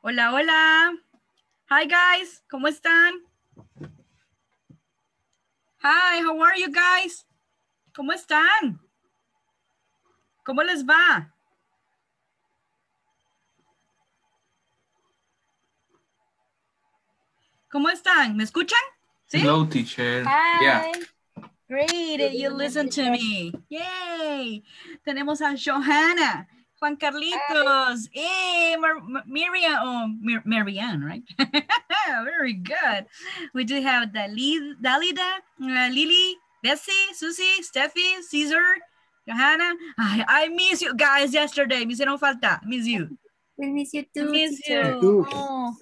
Hola, hola. Hi guys, ¿cómo están? Hi, how are you guys? ¿Cómo están? ¿Cómo les va? ¿Cómo están? ¿Me escuchan? ¿Sí? Hello, teacher. Hi. Yeah. Great, you listen to me. Yay. Tenemos a Johanna, Juan Carlitos, eh, Mar Mar Miriam, oh, Mir Marianne, right? Very good. We do have Dalida, Dalida uh, Lily, Bessie, Susie, Steffi, Caesar, Johanna. I, I miss you guys yesterday. Me hicieron falta. Miss you. We miss you too. Miss teacher. you. Oh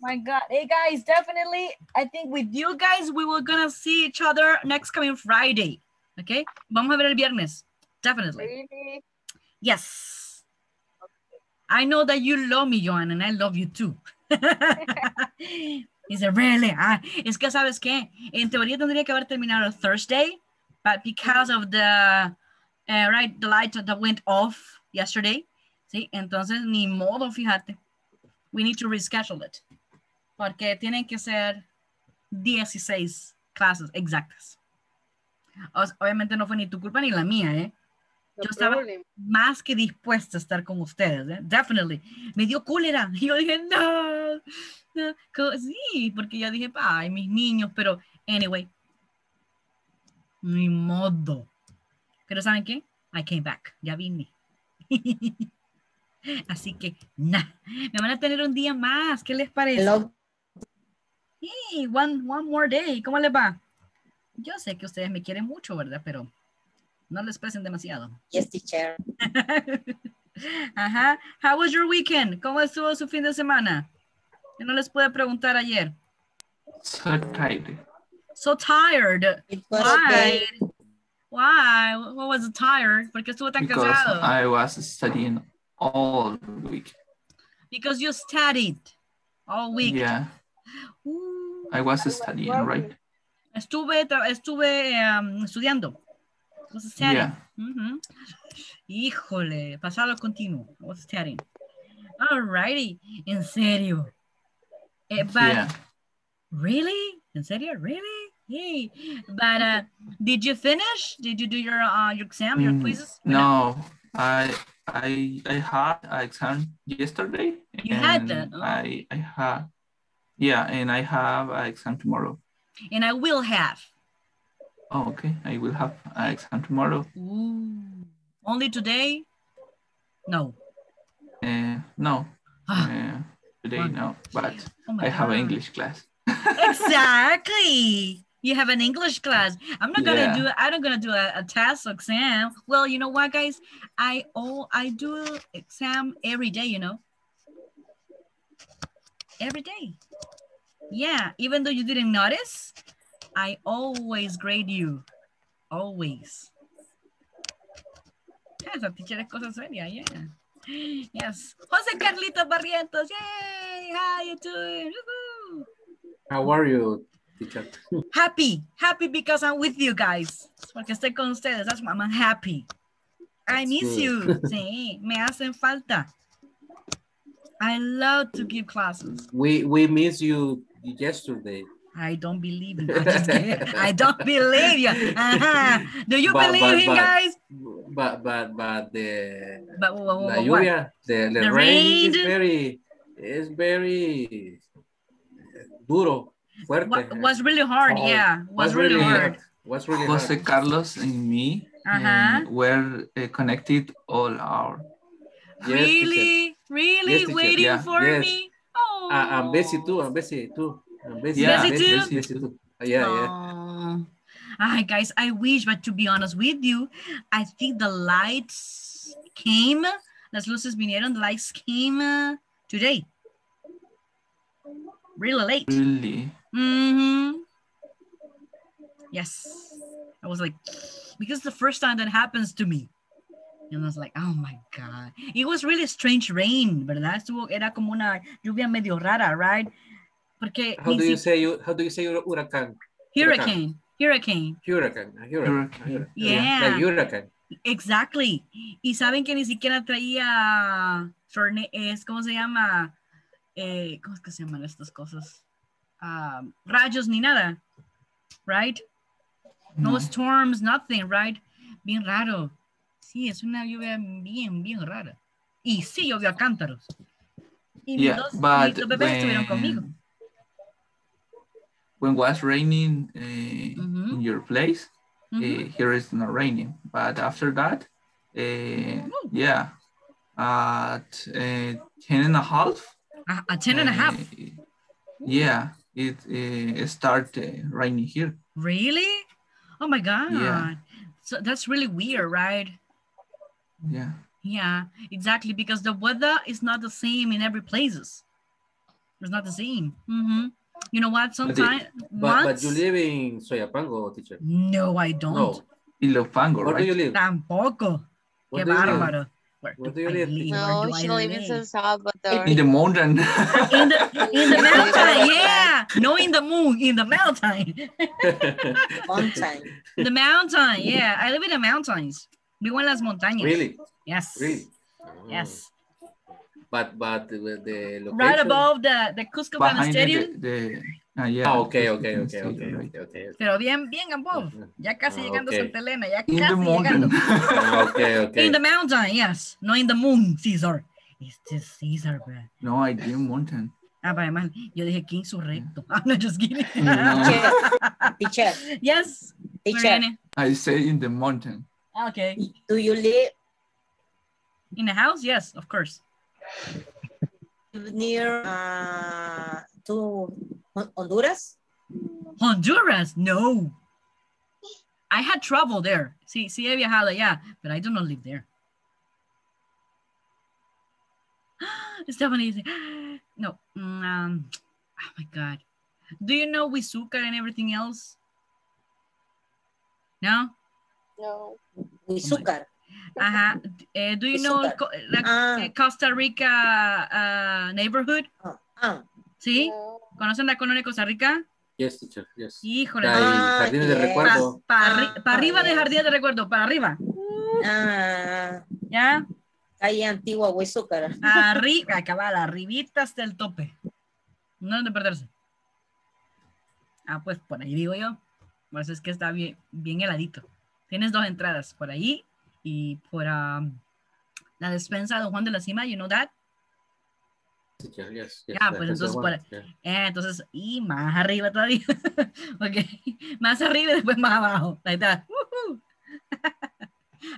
my God. Hey guys, definitely, I think with you guys, we were gonna see each other next coming Friday. Okay? Vamos a ver el viernes. Definitely. Really? Yes. I know that you love me, Joanna, and I love you too. Dice, really? Ah, es que, ¿sabes qué? En teoría tendría que haber terminado Thursday, but because of the, uh, right, the light that went off yesterday, ¿sí? Entonces, ni modo, fíjate. We need to reschedule it. Porque tienen que ser 16 clases exactas. O- obviamente no fue ni tu culpa ni la mía, ¿eh? No Yo estaba problem. más que dispuesta a estar con ustedes, ¿eh? Definitely. Me dio cólera. Yo dije, no. no, Sí, porque yo dije, ay, mis niños, pero, anyway. Ni modo. Pero ¿saben qué? I came back. Ya vine. Así que, nah. Me van a tener un día más. ¿Qué les parece? Hello. Sí, one, one more day. ¿Cómo les va? Yo sé que ustedes me quieren mucho, ¿verdad? Pero no les presen demasiado. Yes, teacher. Ajá. How was your weekend? ¿Cómo estuvo su fin de semana? Yo no les pude preguntar ayer. So tired. So tired. It was Why? okay. Why? What was tired? ¿Por qué estuvo tan Because cansado? I was studying all week. Because you studied all week. Yeah, Uh, I was studying, right? estuve, estuve um, estudiando. Was studying. Yeah. Ujú. Híjole, pasado continuo. I was studying. Alrighty. En serio. Eh, but Yeah. Really? In serio? Really? Yay. But uh, did you finish? Did you do your uh, your exam, your Mm, quizzes? No, I I I had an exam yesterday. You had that? Oh. I I had yeah, and I have an exam tomorrow. And I will have. Oh, okay. I will have an exam tomorrow. Ooh. Only today? No. Uh, no, uh, today no, but oh I have an English class. Exactly. You have an English class. I'm not gonna Yeah. do. I'm not gonna do a, a test or exam. Well, you know what, guys? I oh I do exam every day. You know, every day. Yeah, even though you didn't notice, I always grade you. Always. Esa teacher es cosa seria, yeah. Yes. Jose Carlito Barrientos, yay! How you doing? How are you, teacher? Happy, happy because I'm with you guys. Porque estoy con ustedes. That's why I'm happy. I miss good. you. Sí, me hacen falta. I love to give classes. We we miss you yesterday. I don't believe you. I. I don't believe you. Uh-huh. Do you But- believe but- him, but- guys? But but but the But wha- wha- la wha- what? lluvia, the, the, The rain is very is very duro, fuerte. Wa- was really hard, Oh, yeah. Was, really, hard. Was really Jose hard. Carlos and me Uh-huh. um, were uh, connected all hour. Yes, teacher. really, really Yes, waiting Yeah. for Yes. me. Oh. I'm busy too. I'm busy too. I'm busy. Yeah. Busy too? busy, busy too. Yeah, yeah. Oh. Ay, guys, I wish, but to be honest with you, I think the lights came, las luces vinieron, the lights came uh, today. Really late. Really? Mm-hmm. Yes. I was like, because the first time that happens to me. And I was like, oh my God. It was really strange rain, ¿verdad? Estuvo, era como una lluvia medio rara, right? Porque How do you say you how do you say huracán? hurricane, hurricane. Hurricane. a Hurricane. a hurricane. Yeah. Like hurricane. Exactly. Y saben que ni siquiera traía, es, ¿cómo se llama? eh, ¿cómo es que se llaman estas cosas? Ah, rayos ni nada, right? No, No. storms, nothing, right? Bien raro. Sí, es una lluvia bien, bien rara. Y sí, llovió a cántaros. Y mis Yeah, dos, but mis dos bebés estuvieron when- conmigo. When was raining uh, Mhm. in your place, Ujú. uh, here is not raining. But after that, uh, yeah, at uh, 10 and a half, a, a 10 and a half. uh, yeah, it uh, started raining here. Really? Oh my God. Yeah. So that's really weird, right? Yeah. Yeah, exactly. Because the weather is not the same in every places. It's not the same. Mhm. You know what? Sometimes but, but you live in Soyapango, teacher. no, I don't. No. In Lopango, Where do you live? Tampoco. Where Qué do you live? bárbaro. Where, Where do do you live? live? No, she I lives in live? Salvador. In the mountain. In the in the mountain, yeah. No, in the moon, in the mountain. Mountain. The mountain, yeah. I live in the mountains. Vivo en las montañas. really? Yes. Really? Yes. But but the, the location. Right above the, the Cusco Behind Stadium. the, the uh, yeah. Ah, okay, the okay, okay, okay, right. okay, okay. Pero bien, bien above. Ya casi Ah, llegando a. Santa Elena. Ya In the casi mountain. llegando. Ah, okay, okay. In the mountain, yes. No in the moon, Caesar. It's es Caesar, bro. no, I didn't mountain. Ah, para mal. Yo dije que insurrecto. I'm not just kidding. No. Teacher, yes. teacher, I say in the mountain. Okay. do you live In a house? Yes, of course. Near uh, to Honduras? Honduras? No. I had trouble there. Sí, sí he viajado allá, but I do not live there. Stephanie dice, no. mm, Um, oh my God. Do you know Wizuka and everything else? No? No. Huizúcar. Ajá. Eh, do you know Wizuka. co- la Ah. eh, Costa Rica uh, neighborhood? Ah, ¿Sí? ¿Conocen la colonia de Costa Rica? Yes, teacher, yes. Híjole. Ah, jardines de recuerdo. Para Ah, arriba de. Jardín de Recuerdo, para arriba. ah, ¿Ya? calle antigua Huizúcar. Arriba, acabada, arribita hasta el tope. No hay de perderse. Ah, pues por ahí digo yo. Pues es que está bien, bien heladito. Tienes dos entradas, por ahí y por um, la despensa de Don Juan de la Cima, you know that? Teacher, yes, yes. That- pues entonces yeah. Eh, entonces, y más arriba todavía. ok, más arriba y después más abajo. Like that. Woohoo.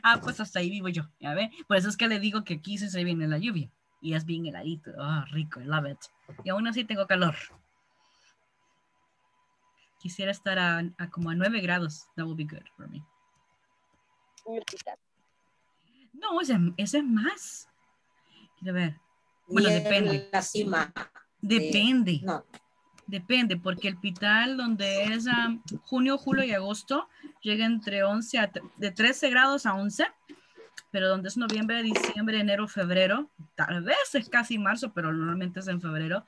ah, pues hasta ahí vivo yo, ¿ya ve? Por eso es que le digo que aquí sí se viene la lluvia. Y es bien heladito. Ah, rico, I love it. Y aún así tengo calor. Quisiera estar a, a como a 9 grados. That would be good for me. No, ese, ese es más. Quiero ver. Bueno, Y depende. La cima. Depende. No, Depende, porque el pital donde es ah, junio, julio y agosto llega entre 11 a de 13 grados a 11, pero donde es noviembre, diciembre, enero, febrero, tal vez es casi marzo, pero normalmente es en febrero,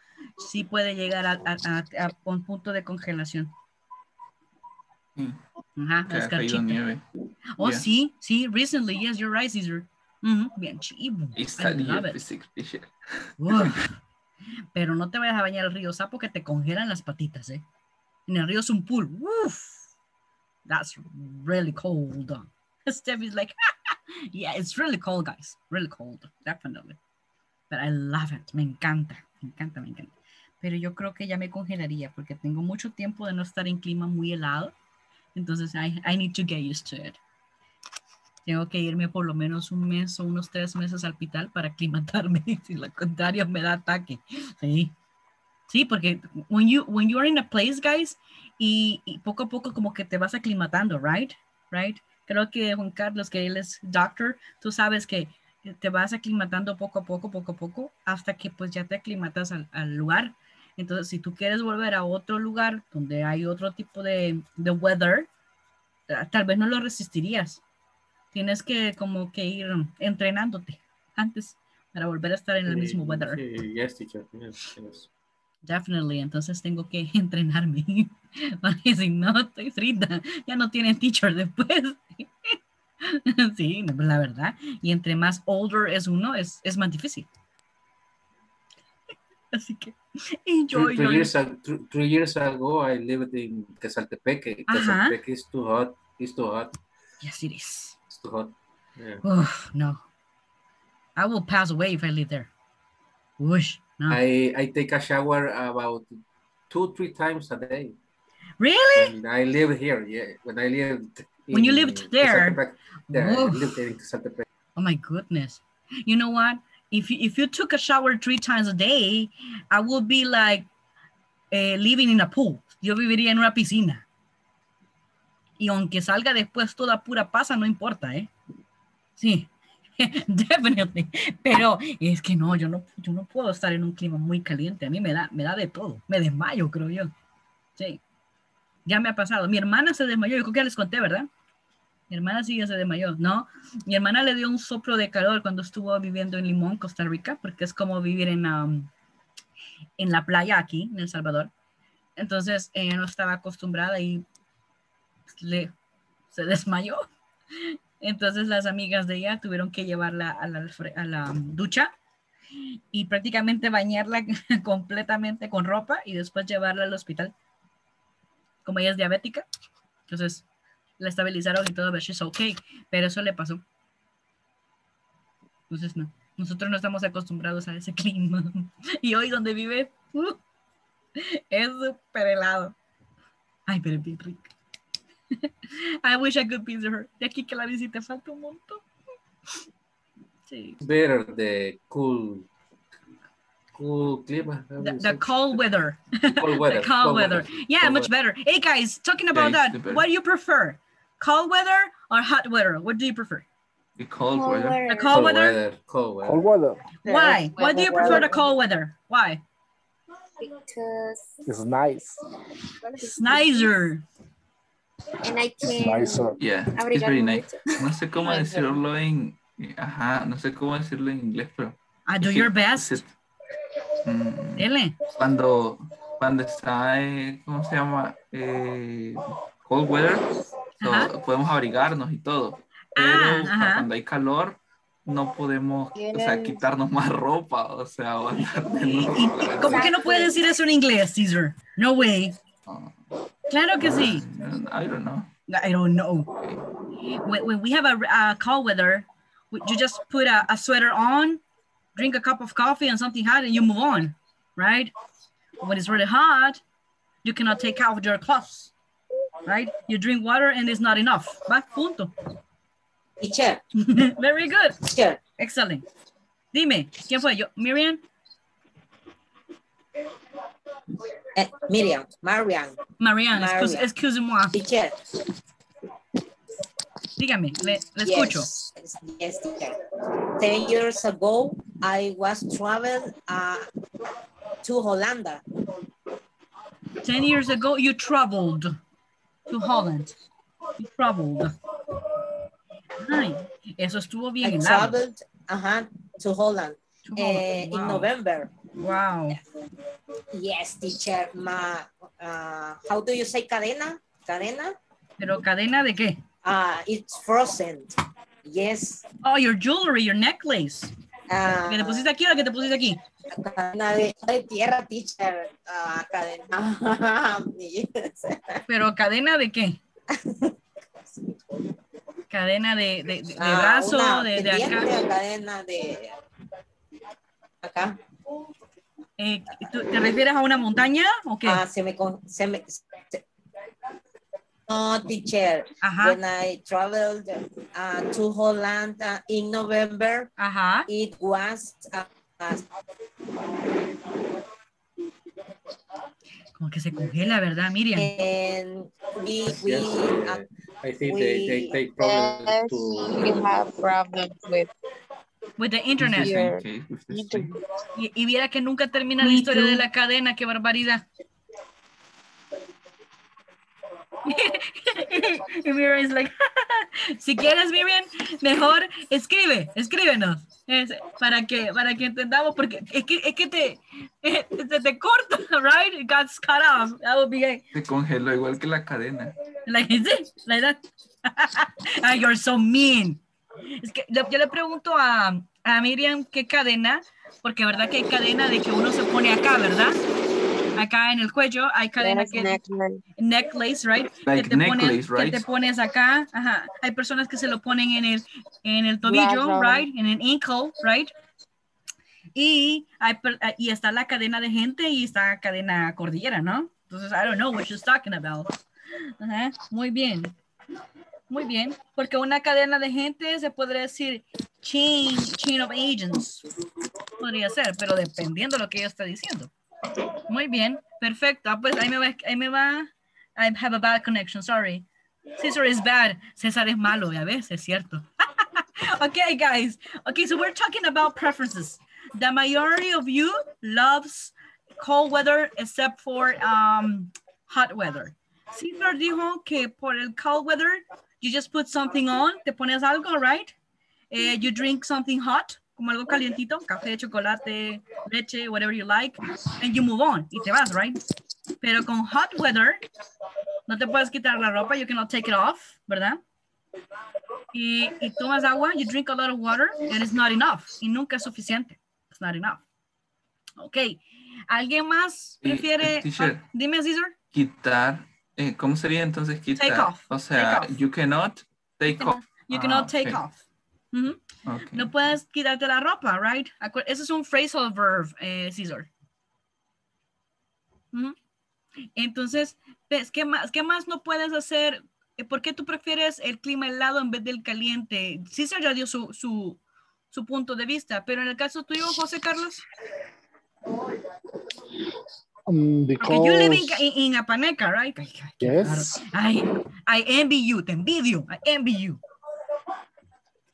sí puede llegar a, a- a- a un punto de congelación. Sí, Ajá, nieve. Oh, Yeah. sí, sí, recently, yes, you're right, Caesar. Bien chivo. Teacher. Uf. Pero no te vayas a bañar al río Sapo que te congelan las patitas, ¿eh? En el río es un pool. Uf. That's really cold. Steffi's like, yeah, it's really cold, guys. Really cold, definitely. But I love it. Me encanta, me encanta, me encanta. Pero yo creo que ya me congelaría porque tengo mucho tiempo de no estar en clima muy helado. Entonces, I, I need to get used to it. Tengo que irme por lo menos un mes o unos tres meses al hospital para aclimatarme. Si lo contrario, me da ataque. Sí. Sí, porque when you, when you are in a place, guys, y, y poco a poco como que te vas aclimatando, right? Right? Creo que Juan Carlos, que él es doctor, tú sabes que te vas aclimatando poco a poco, poco a poco, hasta que pues ya te aclimatas al, al lugar. Entonces, si tú quieres volver a otro lugar donde hay otro tipo de, de weather, eh, tal vez no lo resistirías. Tienes que como que ir entrenándote antes para volver a estar en el mismo weather. sí, yes, teacher, yes, yes. Definitely, entonces tengo que entrenarme, porque si no estoy frita, ya no tienen teacher después. sí, la verdad. Y entre más older es uno, es, es más difícil. Así que enjoy Three, three your- years, years ago, I lived in Quesaltepeque. Ajá. Quesaltepeque is too hot. It's too hot. Yes, it is. It's too hot. Yeah. Oof, no. I will pass away if I live there. Whoosh. No. I, I take a shower about two, three times a day. really? And I live here. Yeah. When I lived. When you lived there? Yeah, lived in Oh my goodness. You know what? If you, if you took a shower three times a day, I would be like eh, living in a pool. Yo viviría en una piscina. Y aunque salga después toda pura pasa, no importa, ¿eh? Sí, definitely. Pero es que no, yo no, yo no puedo estar en un clima muy caliente. A mí me da, me da de todo. Me desmayo, creo yo. Sí. Ya me ha pasado. Mi hermana se desmayó. Yo creo que ya les conté, ¿verdad? Mi hermana sí ya se desmayó, ¿no? Mi hermana le dio un soplo de calor cuando estuvo viviendo en Limón, Costa Rica, porque es como vivir en, um, en la playa aquí, en El Salvador. Entonces, ella no estaba acostumbrada y le, se desmayó. Entonces, las amigas de ella tuvieron que llevarla a la, a la um, ducha y prácticamente bañarla completamente con ropa y después llevarla al hospital. Como ella es diabética, entonces la estabilizaron y todo, but she's okay, pero eso le pasó. Entonces no, nosotros no estamos acostumbrados a ese clima. Y hoy donde vive, uh, es súper helado. Ay, pero es bien rico. I wish I could visit her. De aquí que la visite falta un montón. Sí. Better the cool, cool clima. The, the cold weather. cold weather. the cold weather. Yeah, Cold much better. Hey guys, talking about Yeah, that, what do you prefer? Cold weather or hot weather? What do you prefer? The cold weather. The cold Cold weather? weather. Cold weather. Cold weather Why? Why do you prefer the cold weather? Why? because is nice. It's nicer. And I can nicer. Yeah, it's very nice. No sé cómo decirlo en... Ajá, no sé cómo decirlo en inglés, pero... I do es your best. se- mm, cuando, cuando está, eh, ¿cómo se llama? Eh, cold weather, so, podemos abrigarnos y todo. Pero Ah, pa- ajá. cuando hay calor, no podemos, o sea, quitarnos más ropa, o sea, o andar de Y- nuevo. ¿Cómo que no puedes decir eso en inglés, Caesar? No way. Claro que sí. I don't know. I don't know. When, when we have a, a cold weather, you just put a, a sweater on, drink a cup of coffee and something hot, and you move on, right? When it's really hot, you cannot take out your clothes, right? You drink water and it's not enough. Va, punto. Teacher, Very good. teacher, Excellent. Dime, ¿quién fue yo? Miriam? Eh, Miriam, Marian, Marianne, excuse, Marian. excuse-moi. teacher. Dígame, le, le escucho. Yes, yes, teacher. Ten years ago, I was travel uh, to Hollanda. 10 years ago, you traveled to Holland. You traveled. Ay, eso estuvo I bien helado. traveled uh-huh, to Holland To eh, Holland. in November. Wow. Yes, teacher. Ma, uh, how do you say cadena? Cadena? Pero cadena de qué? Uh, it's frozen. Yes. Oh, your jewelry, your necklace. Uh, ¿Que te pusiste aquí o la que te pusiste aquí? cadena de, de tierra, teacher. Uh, cadena. Yes. Pero cadena de qué? Cadena de, de, de- Ah, brazo, de, de acá. cadena de acá. Eh, ¿tú ¿Te refieres a una montaña o qué? Ah, se me, con- se me se- no, teacher. Ajá, When I traveled uh, to Holland uh, in November, ajá. it was uh, uh, Como que se congela, ¿verdad, Miriam? and we we Yes, uh, I think they, they we- take problems to you have problems with With the internet. Yeah. Y, y viera que nunca termina la Me historia de too. la cadena, qué barbaridad. y Miriam es like, si quieres, Miriam, mejor escribe, escríbenos. Es- para que para que entendamos, porque es que, es que te, te, te corta, right? It got cut off. That would be a- Se congeló igual que la cadena. like, sí, like that. Ah, you're so mean. Es que yo le pregunto a, a Miriam qué cadena, Porque verdad que hay cadena de que uno se pone acá, ¿verdad? Acá en el cuello hay cadena Yes, que necklace. necklace, right? Like que te pones, necklace, que right? te pones acá, ajá. Hay personas que se lo ponen en el en el tobillo, right? En el ankle, right? Y hay y está la cadena de gente y está cadena cordillera, ¿no? Entonces, I don't know what she's talking about. Ajá, Muy bien. Muy bien, porque una cadena de gente se podría decir chain, chain of agents. Podría ser, pero dependiendo de lo que ella está diciendo. Muy bien, perfecto. Ah, Pues ahí me va, ahí me va. I have a bad connection, sorry. Cesar is bad. César es malo, ya ves, es cierto. okay, guys. Okay, so we're talking about preferences. The majority of you loves cold weather except for um, hot weather. Cesar dijo que por el cold weather, you just put something on, te pones algo, right? Eh, you drink something hot, como algo calientito, café, chocolate, leche, whatever you like, and you move on, y te vas, right? Pero con hot weather, no te puedes quitar la ropa, you cannot take it off, ¿verdad? Y, y tomas agua, you drink a lot of water, and it's not enough, y nunca es suficiente, it's not enough. Ok, ¿alguien más prefiere? eh, teacher. ah, dime, Cesar. Quitar, eh, ¿cómo sería entonces quitar? Take off, O sea, take off. you cannot take off. You Ah, cannot take off. Ok. No puedes quitarte la ropa, right? Ese es un phrasal verb, eh, Cesar. Ujú. Entonces. ¿qué más, ¿qué más no puedes hacer? Eh, ¿Por qué tú prefieres el clima helado en vez del caliente? César ya dio su, su, su punto de vista, pero en el caso tuyo, José Carlos, Um, porque you live in, because in, in Apaneca, right? Ay, ay, qué yes. Ay, I envy you, te envidio, I envy you.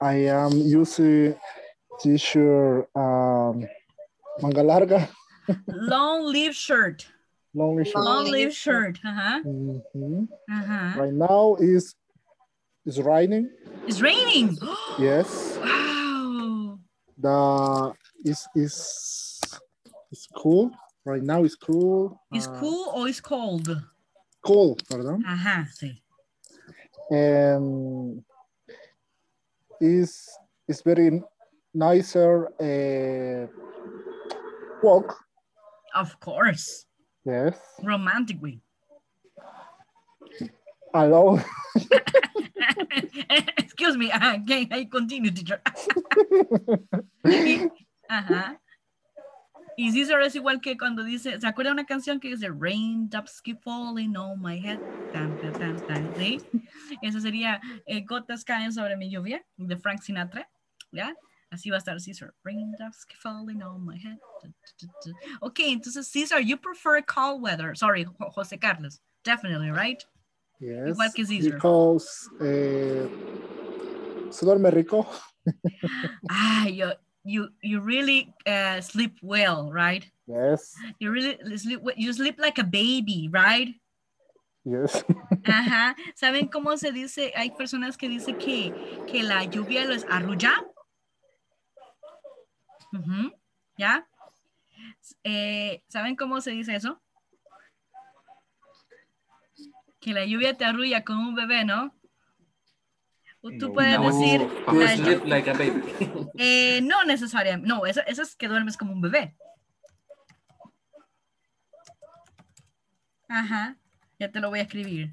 I am using t-shirt um, manga larga, Long sleeve shirt, long shirt. long sleeve sleeve shirt, ajá, Mhm. ajá. Right now is is raining. It's raining. Yes, Wow. the is is is cool. Right now it's cool. It's uh, cool or it's cold? Cool, pardon. Ajá, sí. And is is very nicer uh, walk. Of course. Yes, Romantic way. alone. Excuse me. uh, Can I continue, teacher? Y- Ajá. Y Cesar es igual que cuando dice, ¿se acuerda una canción que dice Raindrops keep falling on my head? Tan, tan, tan, tan, ¿sí? Eso sería eh, Gotas caen sobre mi lluvia, de Frank Sinatra, ¿ya? Así va a estar Cesar. Raindrops keep falling on my head. Ok, entonces Cesar, you prefer cold weather. Sorry, Jo- José Carlos. Definitely, right? Yes, Igual que Caesar. because eh, se duerme rico. Ah, you, you, you really uh, sleep well, right? Yes, You really sleep, you sleep like a baby, right? yes. Ajá. ¿Saben cómo se dice? Hay personas que dicen que, que la lluvia los arrulla. Ujú, ¿Ya? Eh, ¿Saben cómo se dice eso? Que la lluvia te arrulla con un bebé, ¿no? O Tú No. puedes No, decir, You la sleep like a baby. eh, no necesariamente, no, eso, eso es que duermes como un bebé. Ajá, ya te lo voy a escribir.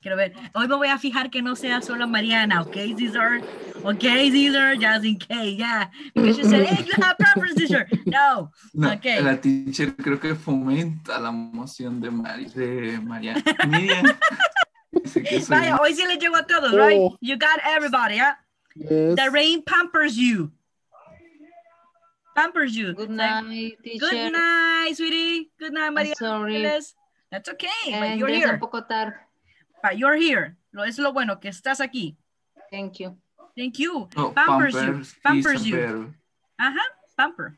Quiero ver. Hoy me voy a fijar que no sea solo Mariana, ¿ok, Caesar? ¿Ok, Caesar? Just in case, yeah. Because she said, hey, you have preference, Caesar. No. No, Ok. La teacher creo que fomenta la emoción de, Mari, de Mariana. Miriam. Dice que soy- Vaya, hoy sí le llegó a todos, right? Oh. You got everybody, yeah? Yes. The rain pampers you. Pampers you. Good Say, night, teacher. Good night, sweetie. Good night, I'm María. sorry. Ángeles. That's okay, but you're there's here. un poco tarde. But you're here. Lo es lo bueno que estás aquí. Thank you. Thank you. Oh, pampers, you. pampers Pampers is a you. verb. Ajá, pamper.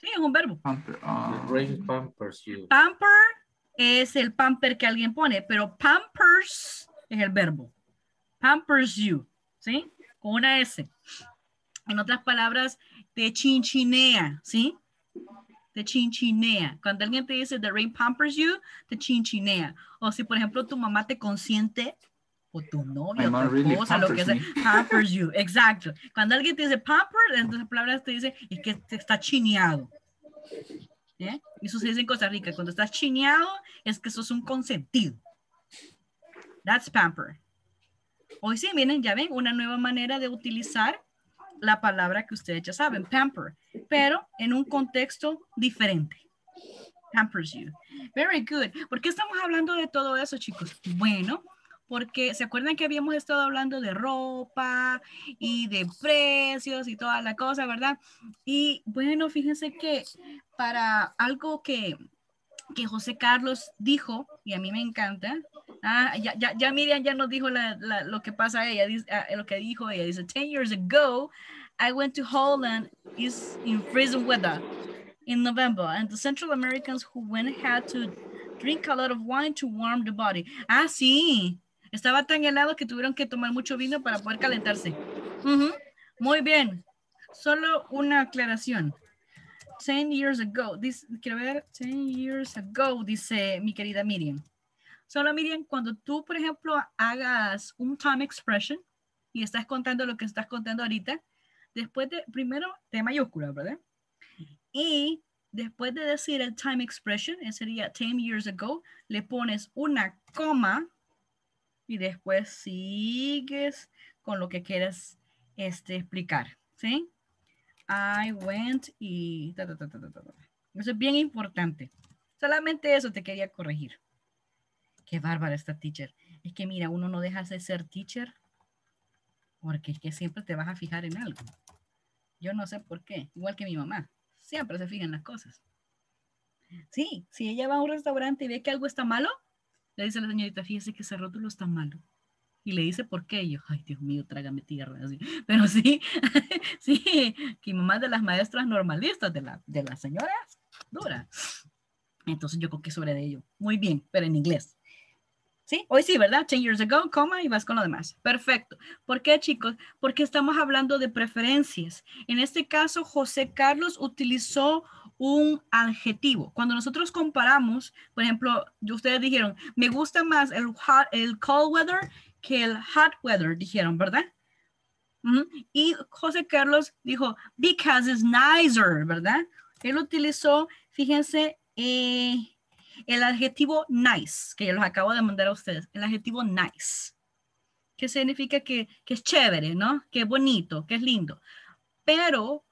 Sí, es un verbo. Pamper. Ah. The rain pampers you. Pamper es el pamper que alguien pone, pero pampers es el verbo. Pampers you, ¿sí? Con una S. En otras palabras, te chinchinea, ¿sí? Te chinchinea. Cuando alguien te dice the rain pampers you, te chinchinea. O si, por ejemplo, tu mamá te consiente, o tu novia, tu really esposa, lo que sea, pampers you, exacto. Cuando alguien te dice pamper, entonces la palabra te dice es que te está chineado. ¿Eh? Eso se dice en Costa Rica, cuando estás chineado es que sos un consentido. That's pamper. Hoy sí, miren, ya ven, una nueva manera de utilizar la palabra que ustedes ya saben, pamper, pero en un contexto diferente. Pampers you. Very good. ¿Por qué estamos hablando de todo eso, chicos? Bueno, porque se acuerdan que habíamos estado hablando de ropa y de precios y toda la cosa, ¿verdad? Y bueno, fíjense que para algo que, que José Carlos dijo, y a mí me encanta, ah, ya, ya, ya Miriam ya nos dijo la- la- lo que pasa ella, dice- ah, lo que dijo ella, dice, 10 years ago, I went to Holland, is in freezing weather in November, and the Central Americans who went had to drink a lot of wine to warm the body. Ah, sí, estaba tan helado que tuvieron que tomar mucho vino para poder calentarse. Ujú, Muy bien, solo una aclaración. 10 years ago, this, quiero ver, 10 years ago, dice mi querida Miriam. Solo Miriam, cuando tú, por ejemplo, hagas un time expression y estás contando lo que estás contando ahorita, después de, primero, T mayúscula, ¿verdad? Y después de decir el time expression, sería 10 years ago, le pones una coma y después sigues con lo que quieras este, explicar, ¿sí? I went y... ta, ta, ta. Eso es bien importante. Solamente eso te quería corregir. Qué bárbara esta teacher. Es que mira, uno no deja de ser teacher porque es que siempre te vas a fijar en algo. Yo no sé por qué, igual que mi mamá. Siempre se fija en las cosas. Sí, si ella va a un restaurante y ve que algo está malo, le dice la señorita, fíjese que ese rótulo está malo. Y le dice por qué. Y yo, ay, Dios mío, trágame tierra. Así. Pero sí, sí, que mamá de las maestras normalistas, de, la, de las señoras duras. Entonces yo creo que sobre de ello. Muy bien, pero en inglés. Sí, hoy sí, ¿verdad? 10 years ago, coma y vas con lo demás. Perfecto. ¿Por qué, chicos? Porque estamos hablando de preferencias. En este caso, José Carlos utilizó un adjetivo. Cuando nosotros comparamos, por ejemplo, ustedes dijeron, me gusta más el, cold weather que el hot weather, dijeron, ¿verdad? Y José Carlos dijo, because it's nicer, ¿verdad? Él utilizó, fíjense, eh, el adjetivo nice, que yo los acabo de mandar a ustedes, el adjetivo nice, que significa que, que es chévere, ¿no? Que es bonito, que es lindo. Pero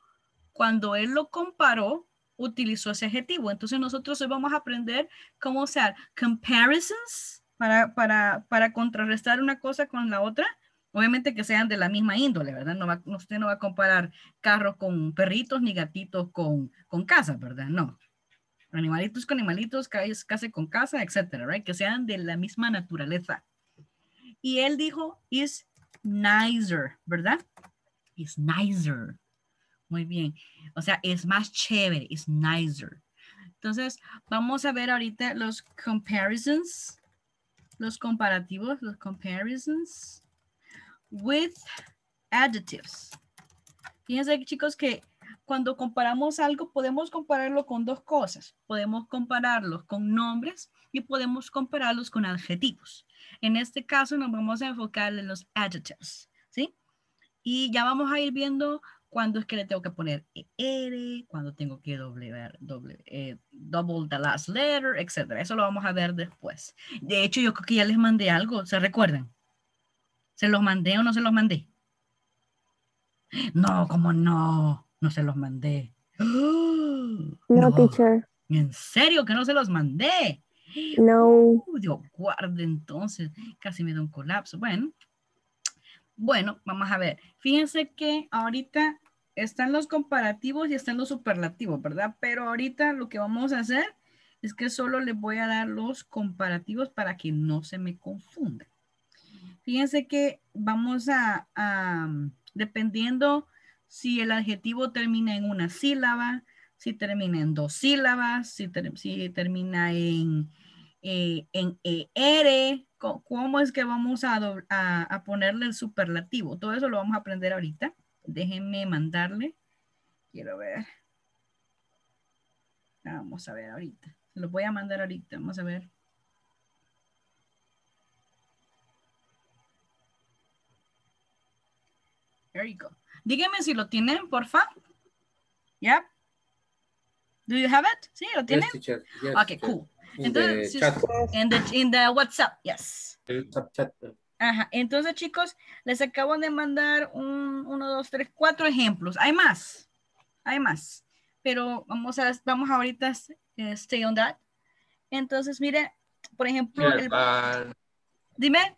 cuando él lo comparó, utilizó ese adjetivo. Entonces nosotros hoy vamos a aprender cómo usar comparisons para, para, para contrarrestar una cosa con la otra. Obviamente que sean de la misma índole, ¿verdad? No va, usted no va a comparar carros con perritos ni gatitos con, con casas, ¿verdad? No. Animalitos con animalitos, calles, casa con casa, etcétera, right? Que sean de la misma naturaleza. Y él dijo, is nicer, ¿verdad? Is nicer. Muy bien. O sea, es más chévere, es nicer. Entonces, vamos a ver ahorita los comparisons, los comparativos, los comparisons with adjectives. Fíjense, chicos, que cuando comparamos algo, podemos compararlo con dos cosas. Podemos compararlos con nombres y podemos compararlos con adjetivos. En este caso, nos vamos a enfocar en los adjectives, ¿sí? Y ya vamos a ir viendo cuándo es que le tengo que poner ER, cuándo tengo que doble, doble, eh, double the last letter, etc. Eso lo vamos a ver después. De hecho, yo creo que ya les mandé algo, ¿se recuerdan? ¿Se los mandé o no se los mandé? No, como no? No se los mandé. No, teacher. ¿En serio que no se los mandé? No. Dios guarde entonces, casi me da un colapso. Bueno, bueno, vamos a ver. Fíjense que ahorita están los comparativos y están los superlativos, ¿verdad? Pero ahorita lo que vamos a hacer es que solo les voy a dar los comparativos para que no se me confundan. Fíjense que vamos a, dependiendo si el adjetivo termina en una sílaba, si termina en dos sílabas, si termina en, eh, en ER, cómo es que vamos a, a, a, ponerle el superlativo. Todo eso lo vamos a aprender ahorita. Déjenme mandarle. Quiero ver. Vamos a ver ahorita. Se los voy a mandar ahorita. Vamos a ver. There you go. Díganme si lo tienen, porfa. Yep. Do you have it? ¿Sí? ¿Lo tienen? Yes, teacher. cool. In Entonces, the si- chat. In the, in the WhatsApp, yes. El chat. Ajá. Entonces, chicos, les acabo de mandar un, uno, dos, tres, cuatro ejemplos. Hay más. Hay más. Pero vamos a, vamos ahorita eh, stay on that. Entonces, mire, por ejemplo, Yeah, el- but dime.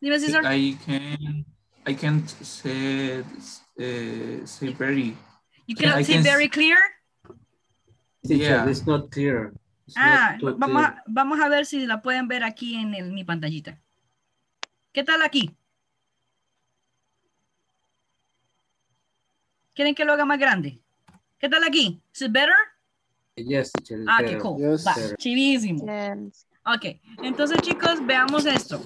Dime, César. I can I can't say uh, say very You I cannot see can very clear. Yeah. it's not clear. Ah, vamos a, vamos a ver si la pueden ver aquí en el- mi pantallita. ¿Qué tal aquí? ¿Quieren que lo haga más grande? ¿Qué tal aquí? ¿Is it better? Yes, teacher. Ah, qué better. cool. Yes. Va, chivísimo. Yes. Ok, entonces chicos, veamos esto.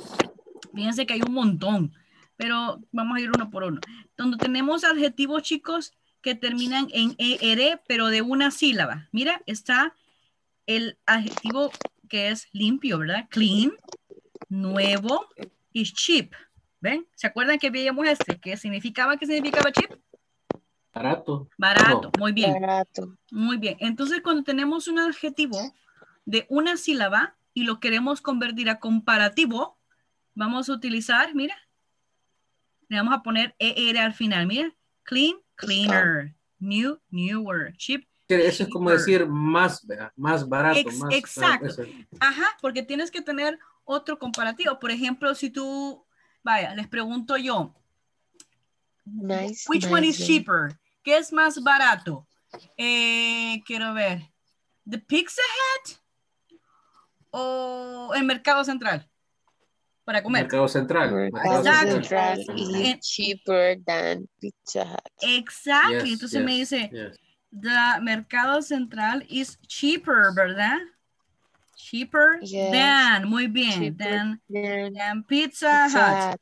Fíjense que hay un montón, pero vamos a ir uno por uno. Donde tenemos adjetivos, chicos, que terminan en ER, pero de una sílaba. Mira, está el adjetivo que es limpio, ¿verdad? Clean, nuevo y cheap. ¿Ven? ¿Se acuerdan que veíamos este? ¿Qué significaba? ¿Qué significaba cheap? Barato. Barato. Muy bien. Barato. Muy bien. Entonces, cuando tenemos un adjetivo de una sílaba y lo queremos convertir a comparativo, vamos a utilizar, mira, le vamos a poner ER al final, mira, clean, cleaner, new, newer, cheap. Eso es como decir más, más barato. Ex- más, exacto. eso. Ajá, porque tienes que tener otro comparativo. Por ejemplo, si tú, vaya, les pregunto yo, Nice. which one is cheaper? ¿Qué es más barato? Eh, quiero ver, ¿The Pizza Hut o el Mercado Central? Para comer. Mercado Central. Mercado Exacto. Central is cheaper than Pizza Hut. Yes, Entonces me dice, yes. The Mercado Central is cheaper, ¿verdad? Cheaper Yes. than, muy bien, than, than Pizza Pizza Hut. Hut.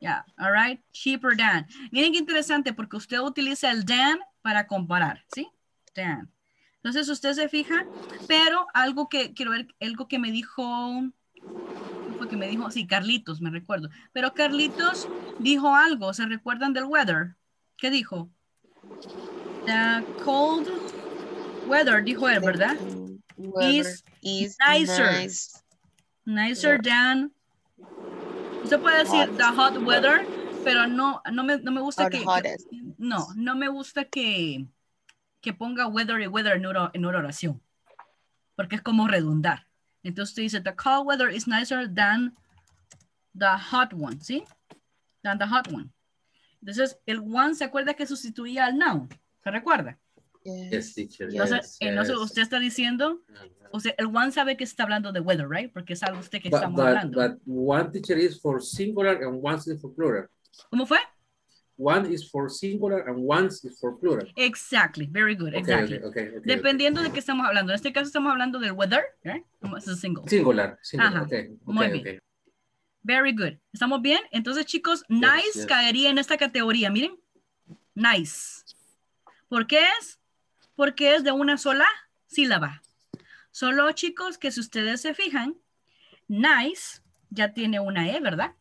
Yeah, all right, cheaper than. Miren qué interesante porque usted utiliza el than para comparar, ¿sí? Than. Entonces usted se fija, pero algo que quiero ver, algo que me dijo, ¿qué fue que me dijo? Sí, Carlitos, me recuerdo. Pero Carlitos dijo algo, ¿se recuerdan del weather? ¿Qué dijo? The cold weather, dijo él, ¿verdad? Is is nicer. nice. Nicer than. Usted puede decir Hot. the hot weather, pero no, no, me, no me gusta Or que, que- hottest. no, no me gusta que, que ponga weather y weather en una, en una oración, porque es como redundar. Entonces usted dice the cold weather is nicer than the hot one, ¿sí? Than the hot one. Entonces el one se acuerda que sustituía al noun, ¿se recuerda? Yes. Teacher. Entonces, yes, entonces yes. usted está diciendo, o sea, el one sabe que está hablando de weather, right? Porque sabe usted que But, estamos but, hablando. but one teacher is for singular and one is for plural. ¿Cómo fue? One is for singular and one is for plural. Exactly, very good, Okay, exactly. okay, okay, okay, Dependiendo de qué estamos hablando. En este caso estamos hablando del weather, right? Es el single. Singular, singular, Ajá, okay, muy bien. okay. Very good. ¿Estamos bien? Entonces, chicos, nice yes. caería en esta categoría. Miren, nice. ¿Por qué es? Porque es de una sola sílaba. Solo, chicos, que si ustedes se fijan, nice ya tiene una E, ¿verdad?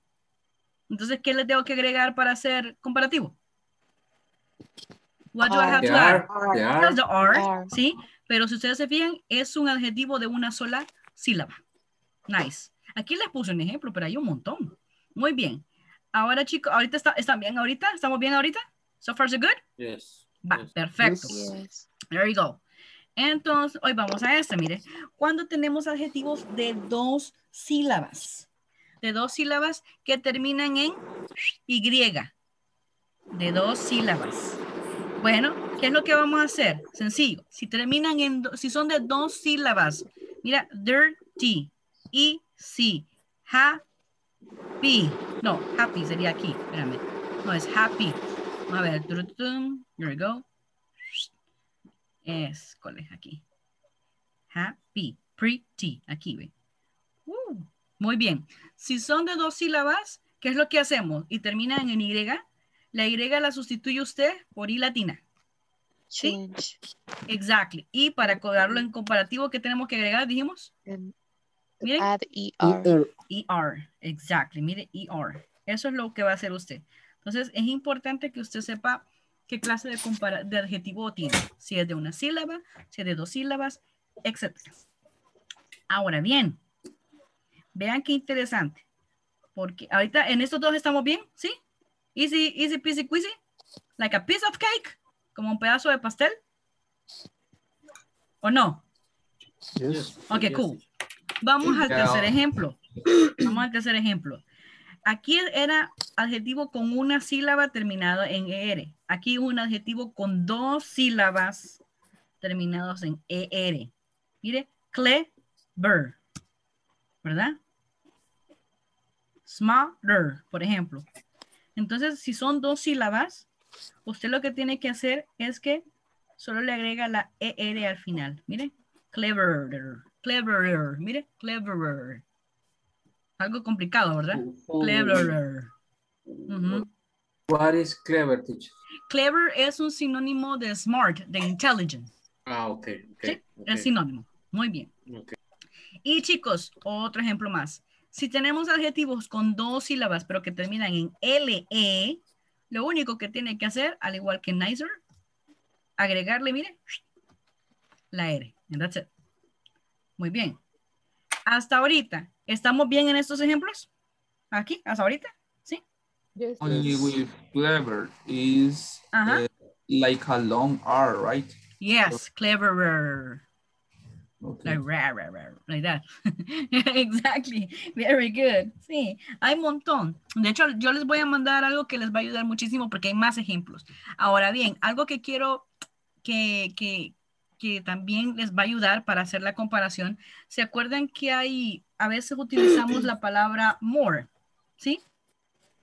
Entonces, ¿qué le tengo que agregar para hacer comparativo? What do I have to add? That's the R, Are. ¿sí? Pero si ustedes se fijan, es un adjetivo de una sola sílaba. Nice. Aquí les puse un ejemplo, pero hay un montón. Muy bien. Ahora, chicos, ahorita está, ¿están bien ahorita? ¿Estamos bien ahorita? So far, so good? Yes. Va, perfecto. Yes. There you go. Entonces, hoy vamos a este, mire. Cuando tenemos adjetivos de dos sílabas, de dos sílabas que terminan en Y, de dos sílabas. Bueno, ¿qué es lo que vamos a hacer? Sencillo. Si terminan en, si son de dos sílabas, mira, dirty, y sí, happy. No, happy sería aquí, espérame. No, es happy. A ver, here we go. Es, ¿cuál es aquí? Happy, pretty, aquí ve. Uh, muy bien. Si son de dos sílabas, ¿qué es lo que hacemos? Y terminan en Y, la Y la sustituye usted por I latina. Sí. Change. Exactly. Y para cobrarlo en comparativo, ¿qué tenemos que agregar? Dijimos Miren. add. ER. ER. Exactly. Mire, ER. Eso es lo que va a hacer usted. Entonces, es importante que usted sepa qué clase de, compara- de adjetivo tiene. Si es de una sílaba, si es de dos sílabas, etc. Ahora bien, vean qué interesante. Porque ahorita en estos dos estamos bien, ¿sí? Easy, easy peasy queasy. Like a piece of cake. Como un pedazo de pastel. ¿O no? Yes. Ok, cool. Vamos al tercer ejemplo. Vamos al tercer ejemplo. Aquí era adjetivo con una sílaba terminada en ER. Aquí un adjetivo con dos sílabas terminados en ER. Mire, clever. ¿Verdad? Smarter, por ejemplo. Entonces, si son dos sílabas, usted lo que tiene que hacer es que solo le agrega la ER al final. Mire, cleverer, cleverer, mire, cleverer. Algo complicado, ¿verdad? Oh, Cleverer. What is clever, teacher? Clever es un sinónimo de smart, de intelligent. Ah, ok, ok. Sí, ok, Es sinónimo. Muy bien. ok. Y chicos, otro ejemplo más. Si tenemos adjetivos con dos sílabas, pero que terminan en LE, lo único que tiene que hacer, al igual que nicer, agregarle, mire, la R. And that's it. Muy bien. Hasta ahorita, ¿estamos bien en estos ejemplos? Aquí, hasta ahorita. ¿Sí? Yes. Only with clever is uh, like a long R, right? Yes, cleverer. Okay. Like, rah, rah, rah, like that. exactly. Very good. Sí, hay un montón. De hecho, yo les voy a mandar algo que les va a ayudar muchísimo porque hay más ejemplos. Ahora bien, algo que quiero que, que, que también les va a ayudar para hacer la comparación. ¿Se acuerdan que hay, a veces utilizamos la palabra more? ¿Sí?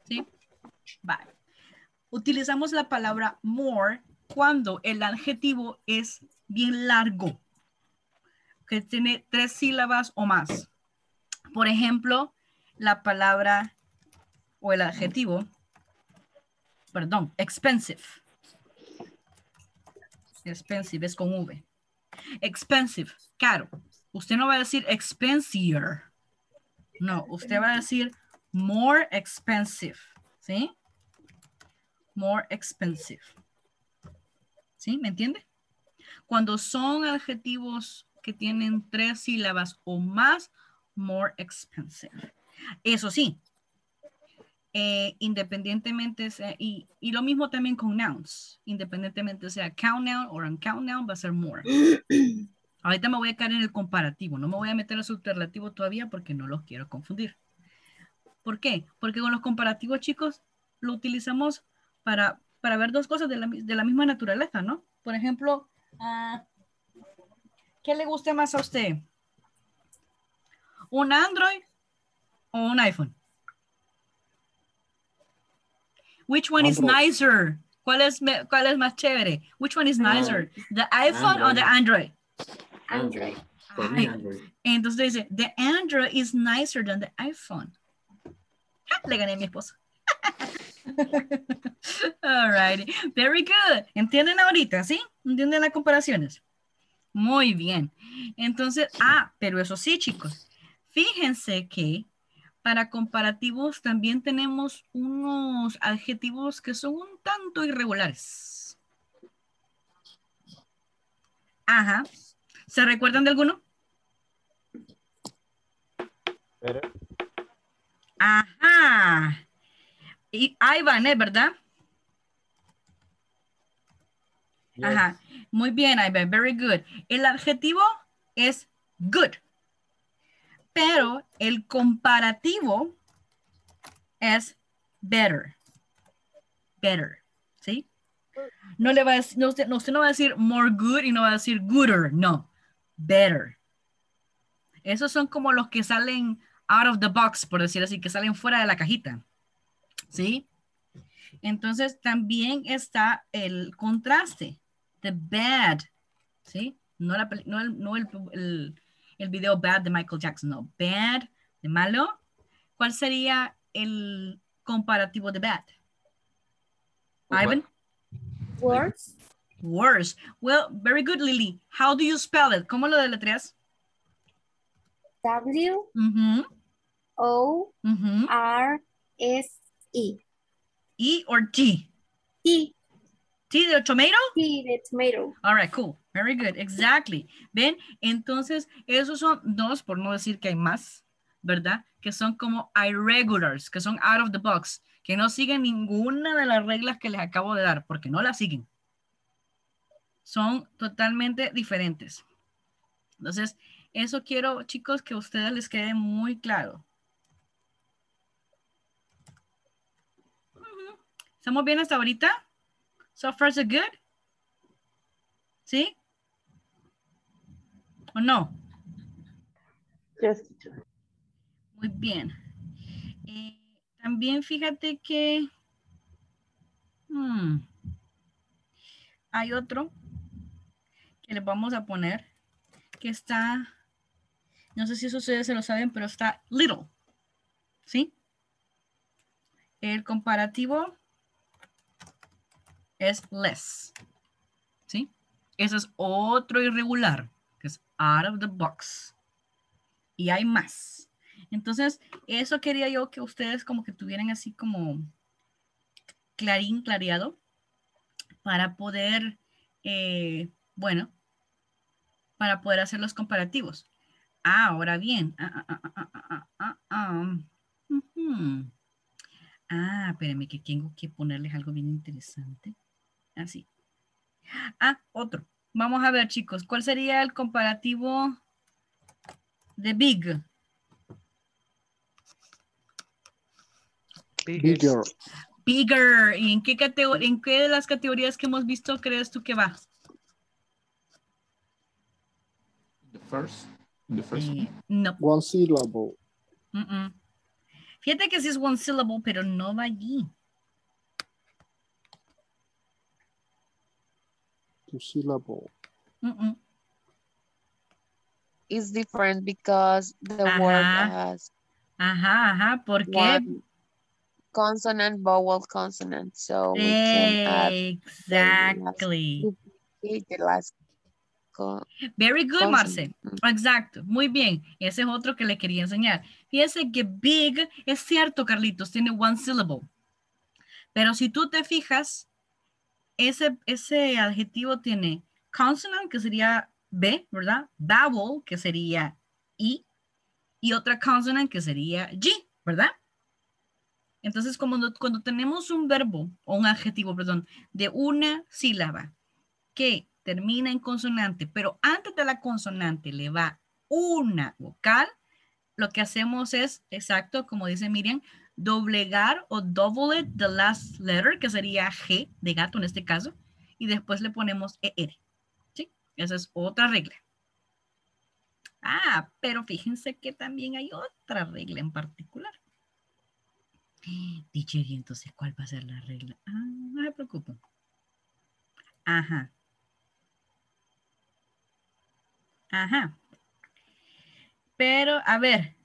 ¿Sí? Vale. Utilizamos la palabra more cuando el adjetivo es bien largo que tiene tres sílabas o más. Por ejemplo, la palabra o el adjetivo, perdón, expensive. Expensive es con V. Expensive, caro. Usted no va a decir expensier. No, usted va a decir more expensive. ¿Sí? More expensive. ¿Sí? ¿Me entiende? Cuando son adjetivos que tienen tres sílabas o más, more expensive. Eso sí, eh, independientemente sea, y, y lo mismo también con nouns, independientemente sea count noun o uncount noun, va a ser more. Ahorita me voy a caer en el comparativo, no me voy a meter al superlativo todavía porque no los quiero confundir. ¿Por qué? Porque con los comparativos, chicos, lo utilizamos para, para ver dos cosas de la, de la misma naturaleza, ¿no? Por ejemplo, ah, ¿qué le guste más a usted? ¿Un Android o un iPhone? Which one is nicer? ¿Cuál es, me- ¿Cuál es más chévere? Which one is nicer? The iPhone or the Android? Android. Ay, Android. entonces dice, the Android is nicer than the iPhone. Ja, Le gané a mi esposo. All right. Very good. ¿Entienden ahorita, sí? ¿Entienden las comparaciones? Muy bien. Entonces, ah, pero eso sí, chicos. Fíjense que para comparativos también tenemos unos adjetivos que son un tanto irregulares. Ajá. ¿Se recuerdan de alguno? Ajá. Y ahí van, ¿eh? ¿Verdad? Ajá. Muy bien, Ivan. Very good. El adjetivo es good. Pero el comparativo es better. Better. ¿Sí? No le va a decir, no, usted, no, usted no va a decir more good y no va a decir gooder. No. Better. Esos son como los que salen out of the box, por decir así, que salen fuera de la cajita. ¿Sí? Entonces también está el contraste, the bad, ¿sí? No, la no, el- el video bad de Michael Jackson, no, bad, de malo. ¿Cuál sería el comparativo de bad? Ivan? Words. Worse. Well, very good, Lily. How do you spell it? ¿Cómo lo deletreas? W Ujú, O ujú. R S E. E or T? T. T de tomato? T de tomato. All right, cool. Very good. Exactly. ¿Ven? Entonces, esos son dos, por no decir que hay más, ¿verdad? Que son como irregulars, que son out of the box, que no siguen ninguna de las reglas que les acabo de dar, porque no las siguen. Son totalmente diferentes. Entonces, eso quiero, chicos, que a ustedes les quede muy claro. ¿Estamos bien hasta ahorita? So far, so good? ¿Sí? ¿O no? Yes. Muy bien. Eh, también fíjate que hmm, hay otro que les vamos a poner que está, no sé si eso ustedes se lo saben, pero está little. ¿Sí? El comparativo es less. ¿Sí? Eso es otro irregular, que es out of the box. Y hay más. Entonces, eso quería yo que ustedes como que tuvieran así como clarín, clareado, para poder, eh, bueno, para poder hacer los comparativos. Ah, ahora bien. Ah, ah, ah, ah, ah, ah, ah, ujú. Ah, espérenme que tengo que ponerles algo bien interesante. Así. Ah, otro. Vamos a ver, chicos, ¿cuál sería el comparativo de big? Bigger. Bigger. ¿Y en qué, catego- en qué de las categorías que hemos visto crees tú que va? The first, the first Eh, no. One syllable. mm, mm. Fíjate que sí es one syllable, pero no va allí. Two syllable. Mm, mm. It's different because the word Ajá. has Ajá, ajá. ¿Por qué? consonant, vowel, consonant. So we can add Exactly. the last co- Very good, Marce. consonant. Exacto, muy bien. Ese es otro que le quería enseñar. Fíjese que big es cierto, Carlitos, tiene one syllable. Pero si tú te fijas, ese, ese adjetivo tiene consonant, que sería B, ¿verdad? Vowel, que sería I, y otra consonant, que sería G, ¿verdad? Entonces, cuando, cuando tenemos un verbo, o un adjetivo, perdón, de una sílaba que termina en consonante, pero antes de la consonante le va una vocal, lo que hacemos es, exacto, como dice Miriam, doblegar o double it the last letter, que sería G de gato en este caso, y después le ponemos ER. ¿Sí? Esa es otra regla. Ah, pero fíjense que también hay otra regla en particular. Teacher, ¿y entonces cuál va a ser la regla? Ah, no se preocupen. Ajá. Ajá. Pero, a ver.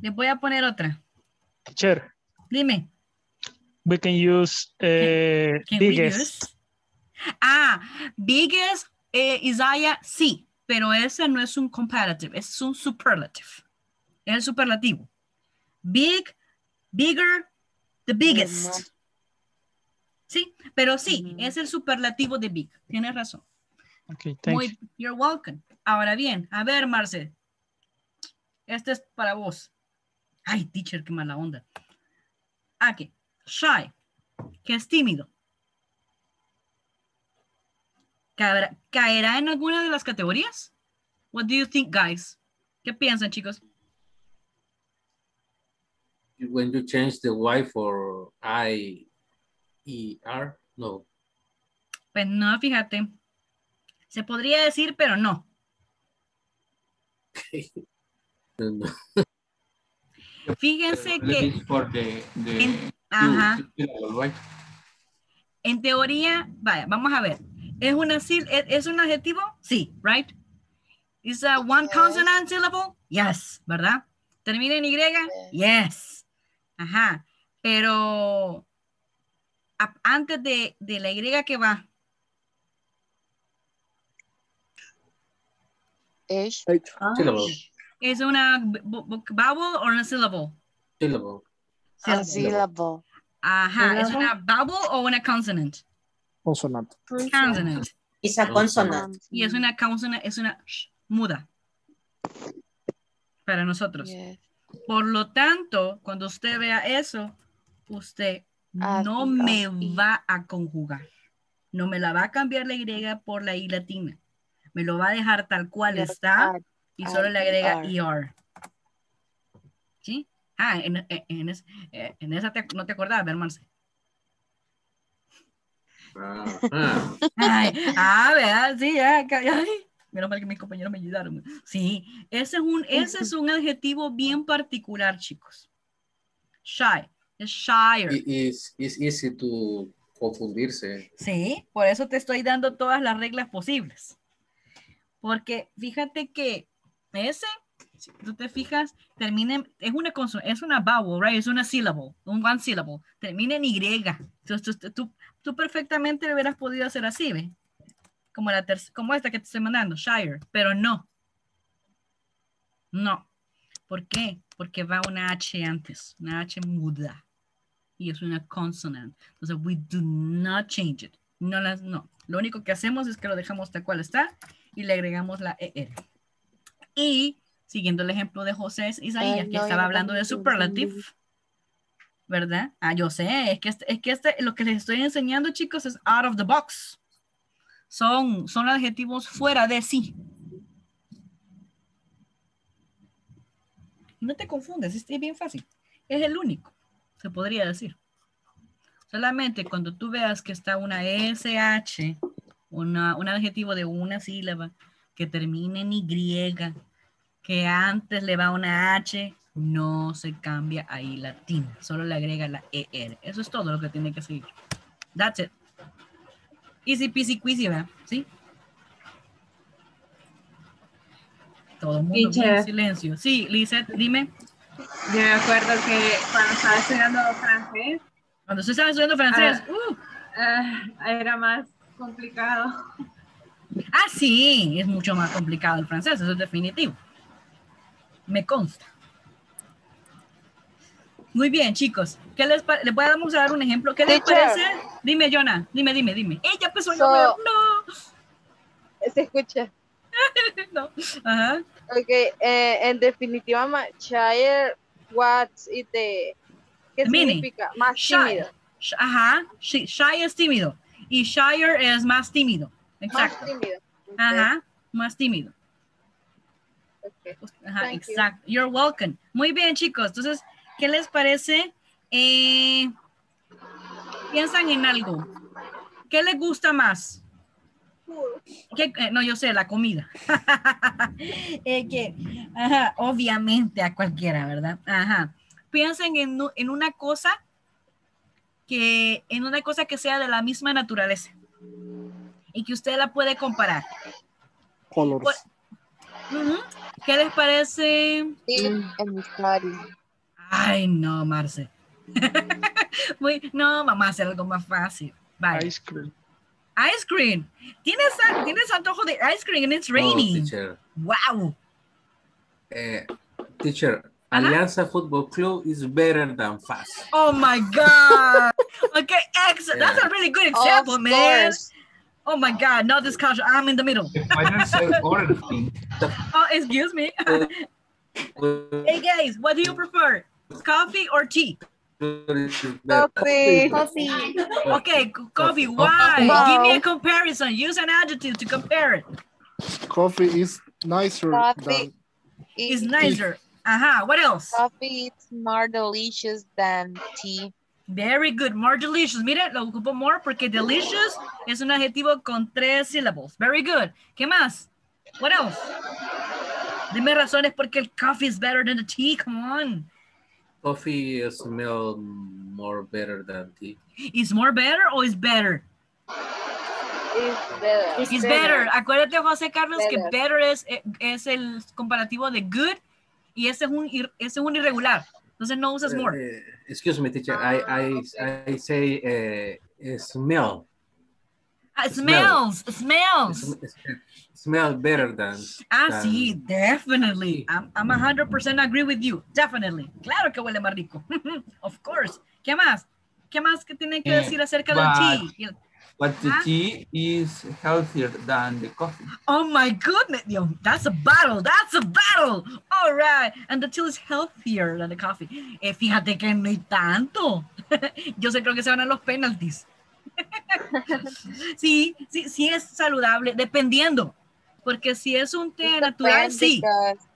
Les voy a poner otra. Teacher, Dime. we can use uh, Can biggest. use? Ah, biggest, eh, Isaiah, sí, pero ese no es un comparative, es un superlative. Es el superlativo. Big, bigger, the biggest. Sí, pero sí, es el superlativo de big. Tienes razón. Okay, thank you. Muy, you're welcome. Ahora bien, a ver, Marce. Este es para vos. Ay, teacher, qué mala onda. Aquí, shy, que es tímido. ¿Caerá, ¿Caerá en alguna de las categorías? What do you think, guys? ¿Qué piensan, chicos? When you change the Y for I, E, R, no. Pues no, fíjate. Se podría decir, pero no. No, no. Fíjense que, the, the En- ajá. teoría, vaya, vamos a ver. ¿Es, una, es, un adjetivo? Sí, right? ¿Es a one Yes. consonant syllable? Yes, ¿verdad? ¿Termina en Y? Yes. Ajá. Pero a- antes de, de la Y que va, H. H. Syllable. ¿Es una vowel o una syllable? Syllable. A Syllable. syllable. Ajá, ¿es una vowel o una consonant? Consonant. Consonant. It's a consonant. Y es una consonant, es una sh, muda. Para nosotros. Yes. Por lo tanto, cuando usted vea eso, usted no Así, me así. va a conjugar. No me la va a cambiar la Y por la I latina. Me lo va a dejar tal cual Yes, está y solo le agrega ER. ¿Sí? Ah, en, en- en es- eh, en esa te- no te acordabas, ¿verdad, Marce? Ah, ah. Ah, ¿verdad? Sí, ya, ay, menos mal que mis compañeros me ayudaron. Sí, ese es un, ese es un adjetivo bien particular, chicos. Shy, es shyer. It's easy to confundirse. Sí, por eso te estoy dando todas las reglas posibles. Porque fíjate que ese, si tú te fijas, termina en, es una es una vowel, right? Es una syllable, un one syllable. Termina en Y. Entonces, tú, tú- tú perfectamente lo hubieras podido hacer así, ¿ve? Como, la como esta que te estoy mandando, Shire, pero no. No. ¿Por qué? Porque va una H antes, una H muda. Y es una consonant. Entonces, we do not change it. No las, no. Lo único que hacemos es que lo dejamos tal cual está y le agregamos la ER. Y siguiendo el ejemplo de José Isaías, que estaba hablando de superlative, ¿verdad? Ah, yo sé, es que este, es que este, lo que les estoy enseñando, chicos, es out of the box. Son, son adjetivos fuera de sí. No te confundes, es es bien fácil. Es el único, se podría decir. Solamente cuando tú veas que está una SH, una, un adjetivo de una sílaba que termine en Y, que antes le va una H, no se cambia ahí latina, solo le agrega la ER. Eso es todo lo que tiene que seguir. That's it. Easy peasy queasy, ¿verdad? ¿Sí? Todo el mundo en silencio. Sí, Lizeth, dime. Yo me acuerdo que cuando estaba estudiando francés, Cuando usted estaba estudiando francés, uh, ah, era más complicado. Ah, sí, es mucho más complicado el francés, eso es definitivo. Me consta. Muy bien, chicos. ¿Qué les, les voy a dar un ejemplo? ¿Qué les Teacher. parece? Dime, Jonah. Dime, dime, dime. ¡Eh, ya empezó a So- llover! ¡No! Se escucha. no. Ajá. Ok, eh, en definitiva, Shire, what is the... ¿Qué meaning. significa? Más Shy. tímido. Ajá. Shy es tímido. Y Shire es más tímido. Exacto. Más tímido. Ajá. Más tímido. ok. Ajá, Thank you. exacto. You're welcome. Muy bien, chicos. Entonces, ¿qué les parece? Eh, piensan en algo. ¿Qué les gusta más? ¿Qué- eh, no, yo sé, la comida. Eh, que, ajá, obviamente a cualquiera, ¿verdad? Ajá. Piensen en, en una cosa que, en una cosa que sea de la misma naturaleza y que usted la puede comparar. Colors. ¿Qué les parece? Sí, study. Ay, no, Marce. Muy, no, a hacer algo más fácil. Bye. Ice cream. Ice cream. ¿Tienes, ¿Tienes antojo de ice cream and it's Oh, raining? teacher. wow. Eh, teacher, Ajá. Alianza Football Club is better than FAS. Oh my God. Okay, excellent. That's a really good example, Of man. course. Oh my God, no discussion. I'm in the middle. If I didn't say orange thing, Oh, excuse me. hey guys, what do you prefer? Coffee or tea? Coffee. Coffee. Okay, coffee. Coffee. Why? Wow. Give me a comparison. Use an adjective to compare it. Coffee is nicer Coffee. than It's It- nicer. Aha, what else? Coffee is more delicious than tea. Very good, more delicious. Mire, lo ocupo more porque delicious es un adjetivo con tres syllables. Very good. ¿Qué más? What else? Dime razones porque el coffee is better than the tea. Come on. Coffee smell more better than tea. Is more better or is better? It's better. Is better. Acuérdate, José Carlos, que Better. better es, es el comparativo de good y ese es un, ir- ese es un irregular. Entonces no usas more. Eh, excuse me, teacher. I I I say uh, smell. Ah, smell. smells, smells. Smell better than. Ah, than- sí, definitely. I'm, I'm 100% agree with you. Definitely. Claro que huele más rico. of course. ¿Qué más? ¿Qué más que tiene que Eh, decir acerca del but- tea? But the tea is healthier than the coffee. Oh my goodness, yo, that's a battle, that's a battle. All right, and the tea is healthier than the coffee. Eh, fíjate que no hay tanto. Yo sé creo que se van a los penalties. sí, sí, sí es saludable, dependiendo. Porque si es un té natural, Depends sí. because-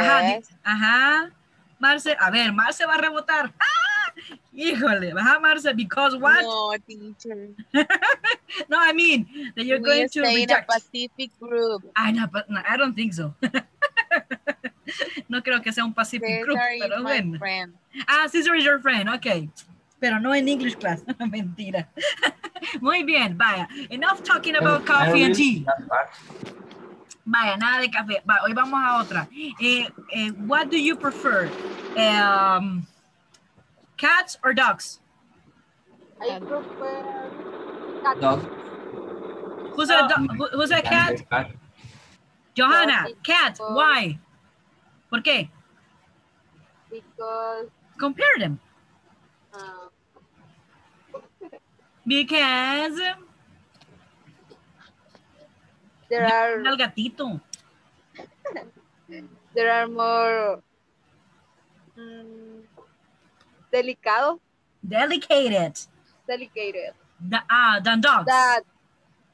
Ajá, ajá. Marce, a ver, Marce va a rebotar. ¡Ah! Híjole, ajá, Marce, because what? No, teacher. No. I mean, that you're we going to stay in a. Pacific group. I know, but no, I don't think so. no creo que sea un Pacific Group, Cesar is pero my bueno. friend. Ah, Caesar is your friend, ok. Pero no en English class, mentira. Muy bien, vaya. Enough talking about coffee and tea. That part. Vaya, nada de café. Va, hoy vamos a otra. Eh, eh, what do you prefer? Um, cats or dogs? I prefer cat Dog. Who's a, do- who- who's a cat? Cat. Johanna, cat. Why? ¿Por qué? because Compare them. uh, Because there are al gatito. there are more mm, delicado, Delicated. delicated. Ah, than dogs. That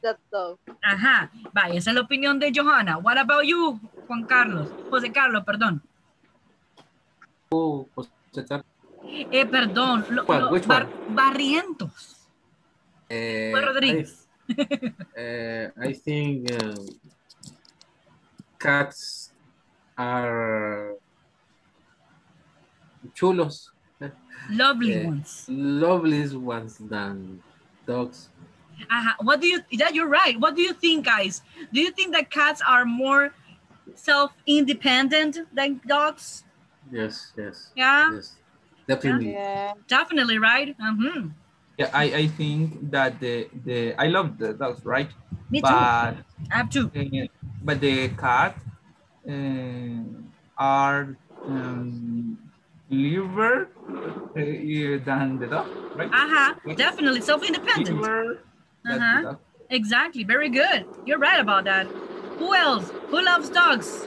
that dog. Ajá. Vaya, esa es la opinión de Johanna. What about you, Juan Carlos? José Carlos, perdón. Oh, José Carlos. Eh, perdón. lo- ¿Cuál? lo- Which bar- barrientos. Eh, Juan Rodríguez. I, eh, I think uh, cats are chulos, Lovely Eh, ones. lovely ones than dogs. Ajá. What do you, that you're right. What do you think, guys? Do you think that cats are more self-independent than dogs? Yes, yes, Yeah, yes. Definitely. Yeah. definitely, right? Mhm. Yeah, I, I think that the, the I love the dogs, right? Me too. But I have two. uh, but the cat uh, are um, liver uh, than the dog, right? Ajá. Definitely self-independent. Liver than Uh-huh. Exactly. Very good. You're right about that. Who else? Who loves dogs?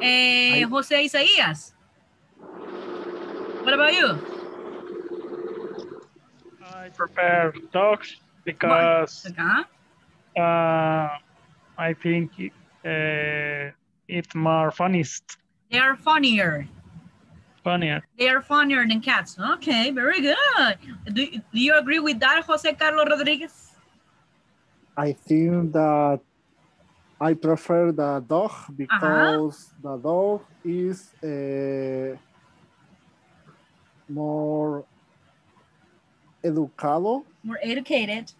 Eh, I- Jose Isaías. What about you? I prefer dogs because Acá. uh, I think uh, it's more funniest, They are funnier. Funnier. They are funnier than cats. Okay, very good. Do, do you agree with that, Jose Carlos Rodriguez? I think that I prefer the dog because the dog is uh, more educado More educated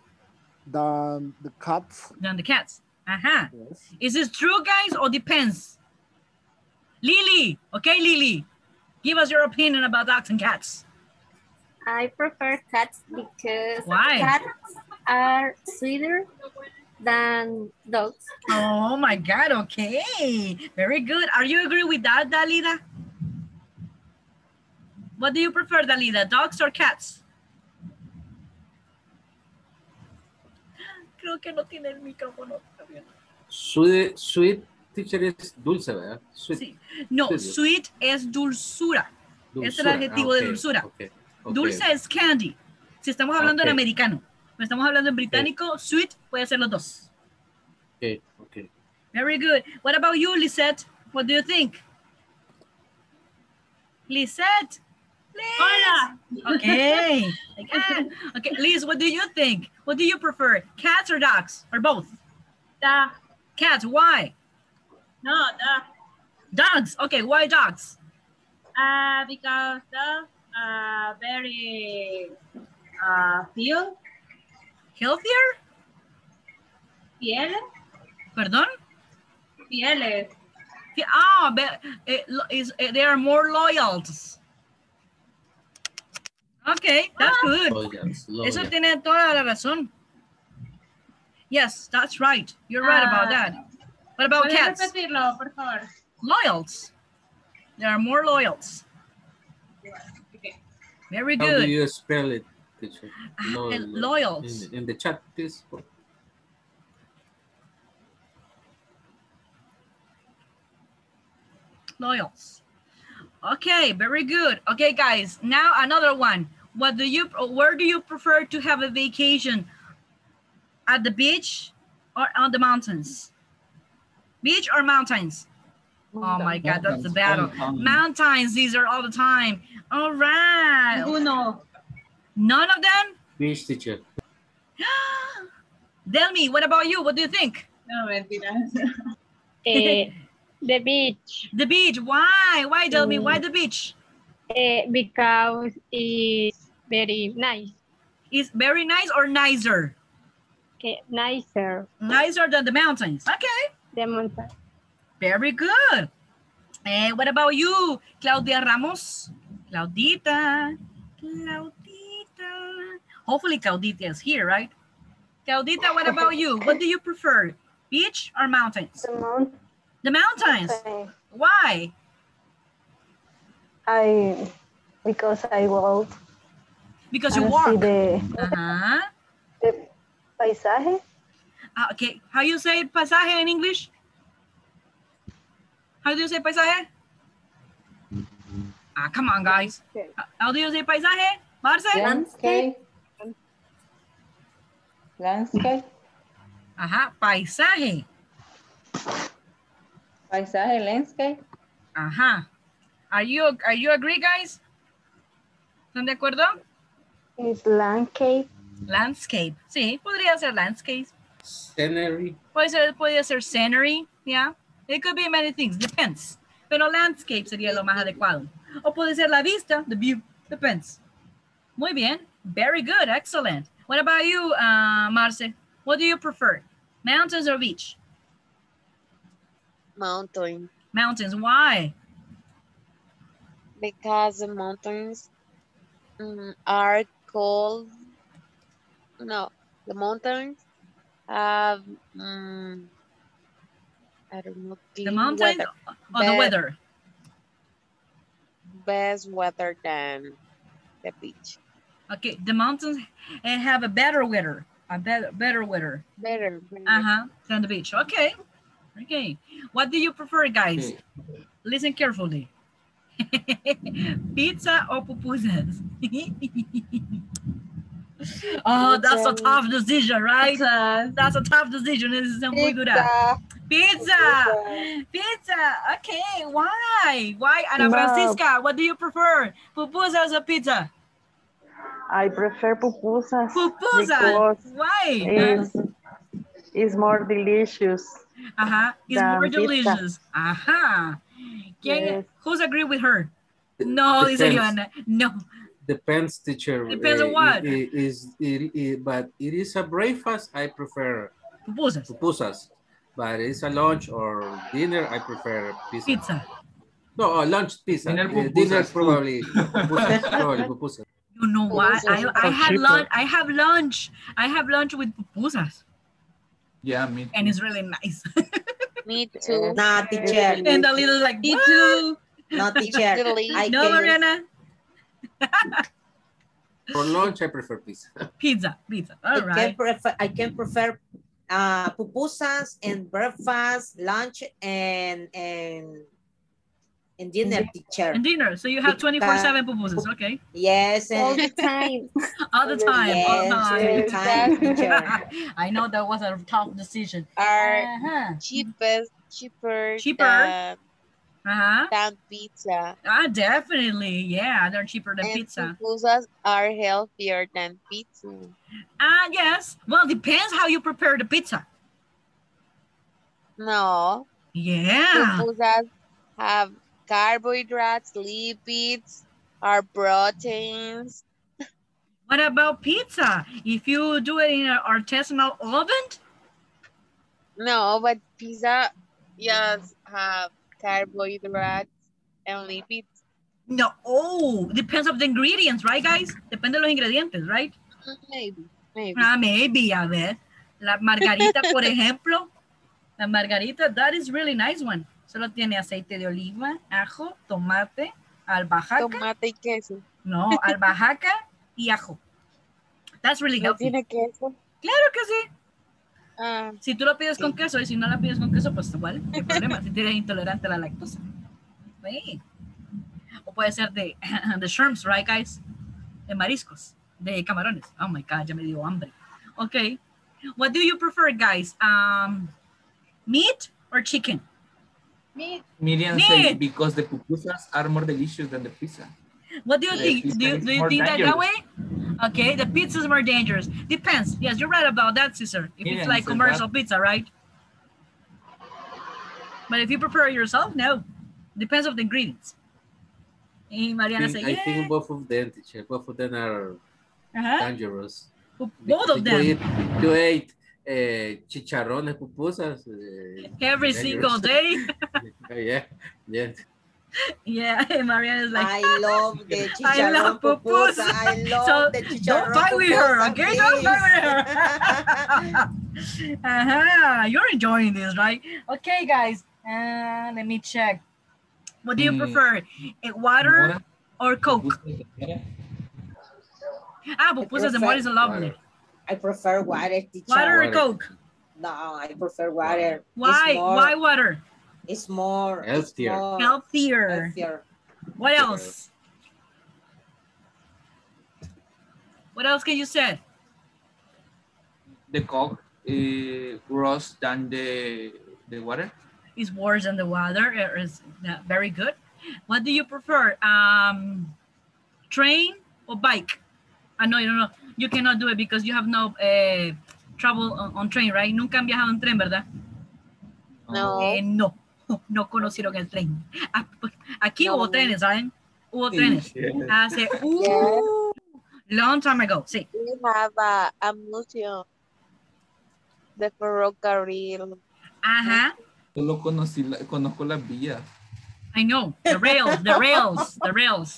than the cats. than the cats. Aha. Yes. Is this true, guys, or depends? Lily. Okay, Lily. Give us your opinion about dogs and cats. I prefer cats because Why? cats are sweeter than dogs. Oh my God. Okay. Very good. Are you agree with that, Dalida? What do you prefer, Dalida? Dogs or cats? Creo que no tiene el micrófono. Sweet, sweet teacher es dulce, ¿verdad? Sweet. Sí. No, Sí. sweet es dulzura. Es el dulzura. adjetivo Ah, de ok, dulzura. ok, ok. Dulce es candy. Si estamos hablando en Ok. americano. Pero estamos hablando en británico, sweet puede ser los dos. Ok, ok. Very good. What about you, Lisette? What do you think? Lisette? Liz. Hola. Okay. Like, ah. Okay, Liz, what do you think? What do you prefer? Cats or dogs? Or both? Da. Cats, why? No, da. Dogs. Okay, why dogs? Uh, because dogs are very uh, feel, Healthier? fieles, Perdón? fieles. Ah, but eh, lo- eh, they are more loyal. Okay, that's good. Loyals, Eso loyal. tiene toda la razón. Yes, that's right. You're right about Ah. that. What about ¿Puedes cats? repetirlo, por favor? Loyals. There are more loyals. Okay. Very good. How do good. you spell it? teacher. Ah, No, loyals. In, in the chat, please. Loyals. Okay, very good. Okay, guys. Now another one. What do you? Where do you prefer to have a vacation? At the beach or on the mountains? Beach or mountains? Oh my God, that's the battle. all. Mountains. These are all the time. All right. Uno. None of them. Beach teacher. Delmi, what about you? What do you think? No, mentiras. Eh, the beach The beach. Why? Why, Delmi? Why the beach? eh, because it's very nice, Is very nice or nicer? eh, nicer Nicer than the mountains. Okay. The mountain. Very good. And what about you, Claudia Ramos? Claudita. Claudita. Hopefully Claudita is here, right? Claudita, what about you? What do you prefer? Beach or mountains? The mount- The mountains. mountain. Why? I because I walk Because you walk. the, Uh-huh. the paisaje. Ah, okay. How you say paisaje in English? How do you say paisaje? Ah, come on, guys. How do you say paisaje? Marce? Landscape. Landscape. Ajá, paisaje. Paisaje, landscape. Ajá. Are you, are you agree, guys? ¿Están de acuerdo? It's landscape. Landscape. Sí, podría ser landscape. Scenery. Puede ser, puede ser scenery, yeah. It could be many things, depends. Pero landscape sería lo más adecuado. O puede ser la vista, the view, depends. Muy bien, very good, excellent. What about you, uh, Marce? What do you prefer, mountains or beach? Mountain. Mountains, why? Because the mountains mm, are cold. No, the mountains have, mm, I don't know, The clean mountains weather. or the Be- weather? Best weather than the beach. Okay, the mountains eh, have a better weather, a better, better weather. Better. better. Uh-huh, than the beach. Okay, okay. What do you prefer, guys? Listen carefully. Pizza or pupusas? oh, that's a tough decision, right? That's a tough decision. This is muy dura. Pizza. Pizza. Okay, why? Why? Ana Francisca, what do you prefer? Pupusas or pizza? I prefer pupusas. Pupusas. Because Why? it's, it's more delicious. Uh-huh. It's more pizza. delicious. Ajá. ¿Quién, Yes. Who's agree with her? No, dice Depends. Joana. No. Depends, teacher. Depends on Uh, what? It, it is, it, it- but it is a breakfast. I prefer Pupusas. pupusas. But it's a lunch or dinner. I prefer pizza. Pizza. No, uh, lunch pizza. Dinner Uh, dinner probably pupusas. probably pupusas. You know what? I, I had lunch. I have lunch. I have lunch with pupusas, Yeah, me and it's really nice. Me too. Nah, teacher. and a little like Me what? too. No, teacher. Delicious. I No, can, Mariana. For lunch, I prefer pizza. Pizza, pizza. I All can prefer, I can prefer uh, pupusas and breakfast, lunch, and and and dinner, teacher. And dinner. So you have 24/7 pupusas. Okay. Yes, all the time. All the time. All yes, the all the time. time, teacher. I know that was a tough decision. Are Uh-huh. cheapest, cheaper, Cheaper. than, Uh-huh. than pizza. Ah, definitely. Yeah, they're cheaper than and pizza. pupusas are healthier than pizza. Ah, yes. Well, depends how you prepare the pizza. No, Yeah. pupusas have carbohydrates, lipids, are proteins. What about pizza? If you do it in an artisanal oven? No, but pizza yes, have carbohydrates and lipids. No. Oh, depends of the ingredients, right, guys? Depende de los ingredientes, right? Maybe, maybe. Ah, maybe, a ver. La margarita, por ejemplo. La margarita, that is really nice one. Solo tiene aceite de oliva, ajo, tomate, albahaca. Tomate y queso. No, albahaca y ajo. That's really ¿No healthy. tiene queso? Claro que sí. Ah, Si tú lo pides con queso y si no la pides con queso, pues igual, no hay problema. Si eres intolerante a la lactosa. Sí. O puede ser de, de shrimps, right, guys? De mariscos, de camarones. Oh my God, ya me dio hambre. Okay. What do you prefer, guys? Um, meat or chicken? meat. Miriam Meat. says because the pupusas are more delicious than the pizza. What do you The think? Do you, do you think that that way? Okay, the pizza is more dangerous. Depends. Yes, you're right about that, Cesar. If it's like commercial that. pizza, right? But if you prepare yourself, no. Depends of the ingredients. And I Mariana think, said, I think both of them, teacher, both of them are Uh-huh. dangerous. Both of You them. eat, you ate eh, chicharrones, pupusas. eh, Every dangerous. single day. yeah, yeah. Yeah, and Mariana is like, I love the I love pupusa. pupusa. I love So, the don't fight with her, pupusa, okay? Don't fight with her. uh-huh. You're enjoying this, right? Okay, guys. Uh, let me check. What do you Mm. prefer? Eh, water or Coke? Ah, pupusas de prefer mora is lovely. I prefer water, teacher. Water or Coke? No, I prefer water. Why? More, Why water? It's more Healthier. It's more Healthier. healthier. What else? What else can you say? The coke is worse than the the water. Is worse than the water. It is not very good. What do you prefer? Um, train or bike? I know you don't know. You cannot do it because you have no uh, travel on, on train, right? Nunca han viajado en tren, ¿verdad? No. Eh, no, no conocieron el tren. Ah, pues, Aquí No. hubo trenes, ¿saben? Hubo trenes. Yeah. Hace uh, long time ago, sí. We have a, a museum. The ferrocarril. Ajá. Solo conocí la, conozco las vías. I know, the rails, the rails, the rails.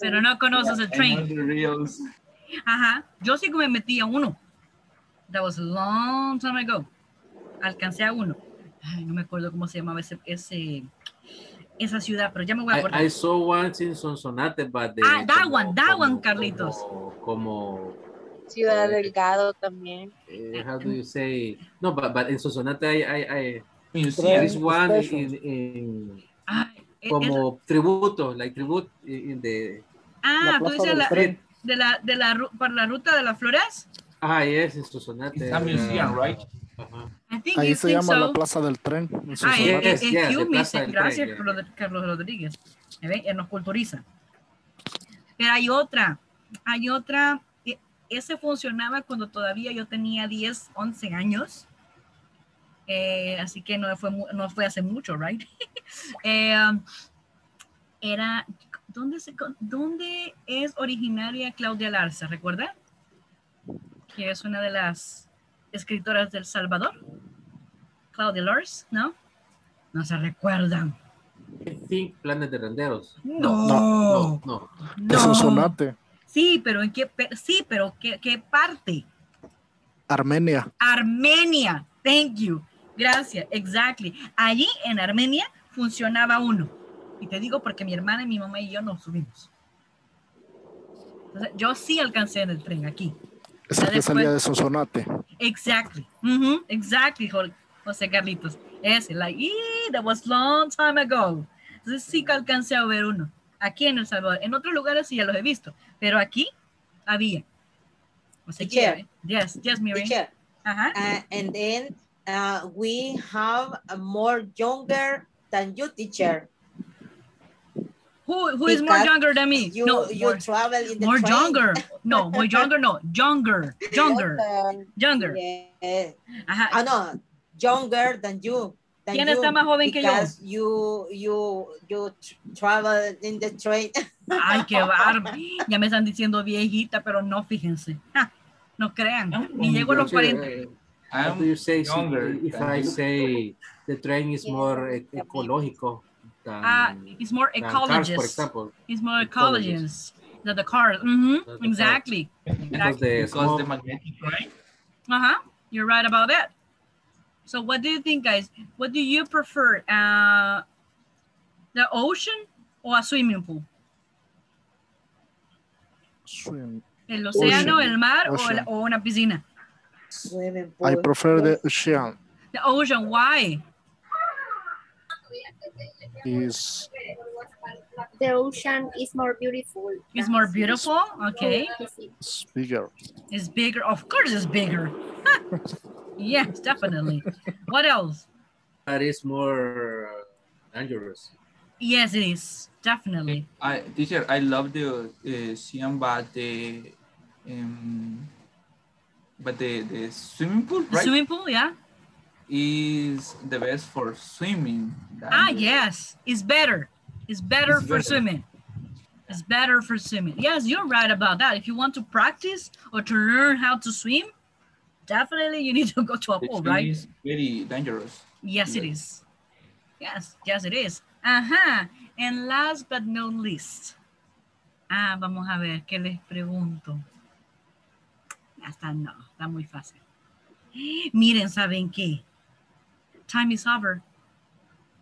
Pero no conoces el train. the reals. Ajá. Yo sí que me metí a uno. That was a long time ago. Alcancé a uno. Ay, no me acuerdo cómo se llamaba ese, ese, esa ciudad, pero ya me voy a acordar. I, I saw once in Sonsonate, but the, ah, that como- one, that one, como- Carlitos. Como, como Ciudad Eh, Delgado también. eh, how do you say? No, but, but in Sonsonate, I, I, I Museum. there is one in, in Ay, esa- como tributo, like tribute in the. ah, La tú dices la, de la, de la, por la ruta de las flores. Ah, yes, in Sonsonate. It's a museum, uh, right? ajá. I think Ahí you se think llama la so. Plaza del Tren. en Ah, es, Sonsonate. Yes, me Plaza dice, del Tren, gracias yeah. Carlos, Carlos Rodríguez. Él nos culturiza. Pero hay otra, hay otra, e- ese funcionaba cuando todavía yo tenía 10, 11 años. Eh, así que no fue, no fue hace mucho, right? Eh, um, era, ¿dónde, se, ¿dónde es originaria Claudia Larza? ¿Recuerda? Que es una de las escritoras del Salvador. Claudia Lars, ¿no? No se recuerdan. Think Planet de Renderos. No. No, no. De Sonsonate. Sí, pero en qué, sí, pero qué, qué parte? Armenia. Armenia. Thank you. Gracias. Exactly. Allí en Armenia funcionaba uno. Y te digo porque mi hermana y mi mamá y yo nos subimos. Entonces, yo sí alcancé en el tren aquí. Esa que salía de Sonsonate. Exactly. Ujú, Exactly, Jo- José Carlitos. Ese, like, "Ee, that was long time ago. Entonces sí que alcancé a ver uno. Aquí en El Salvador. En otros lugares sí ya los he visto. Pero aquí había. O sea, Teacher. yes, yes, Miriam. Teacher, Ajá. uh, and then uh, we have a more younger than you, teacher. Who, who is more younger than me? You, no, you more, travel in the more train. younger. No, more younger, no. Younger. Younger. Younger. Yeah. Ajá. Ah, no, younger than you. Than ¿Quién you, está más joven que yo? because you, you, you tr- travel in the train. Ay, qué barba. Ya me están diciendo viejita, pero no, fíjense. Ja, no crean. Ni llego a los Teacher, 40. eh, How do you say si- younger if I say the train is more e- ecológico than, Ah, it's more than cars, for ecologist. example? It's more Ecologist. ecologist. Than the cars. Mm -hmm. The Exactly. Because Exactly. the Because the magnetic, right? Uh-huh. You're right about that. So what do you think, guys? What do you prefer? Uh, the ocean or a swimming pool? Swim. ¿El océano, Ocean. el mar o, Ocean. el- o una piscina? Swimming pool. I prefer the ocean. The ocean, why? Is The ocean is more beautiful. It's more beautiful, okay. is bigger. It's bigger, of course it's bigger. yes, definitely. What else? That is more dangerous. Yes, it is, definitely. I teacher, I love the uh, Siam, but the um, but the, the swimming pool, The swimming pool, yeah? Is the best for swimming. Ah, yes, it's better. It's better It's for better. swimming. It's better for swimming. Yes, you're right about that. If you want to practice or to learn how to swim, definitely you need to go to a pool, right? is very dangerous. Yes, it is. Yes, yes, it is. Ajá. And last but not least. Ah, vamos a ver, ¿qué les pregunto? Hasta no, está muy fácil. Miren, ¿saben qué? Time is over.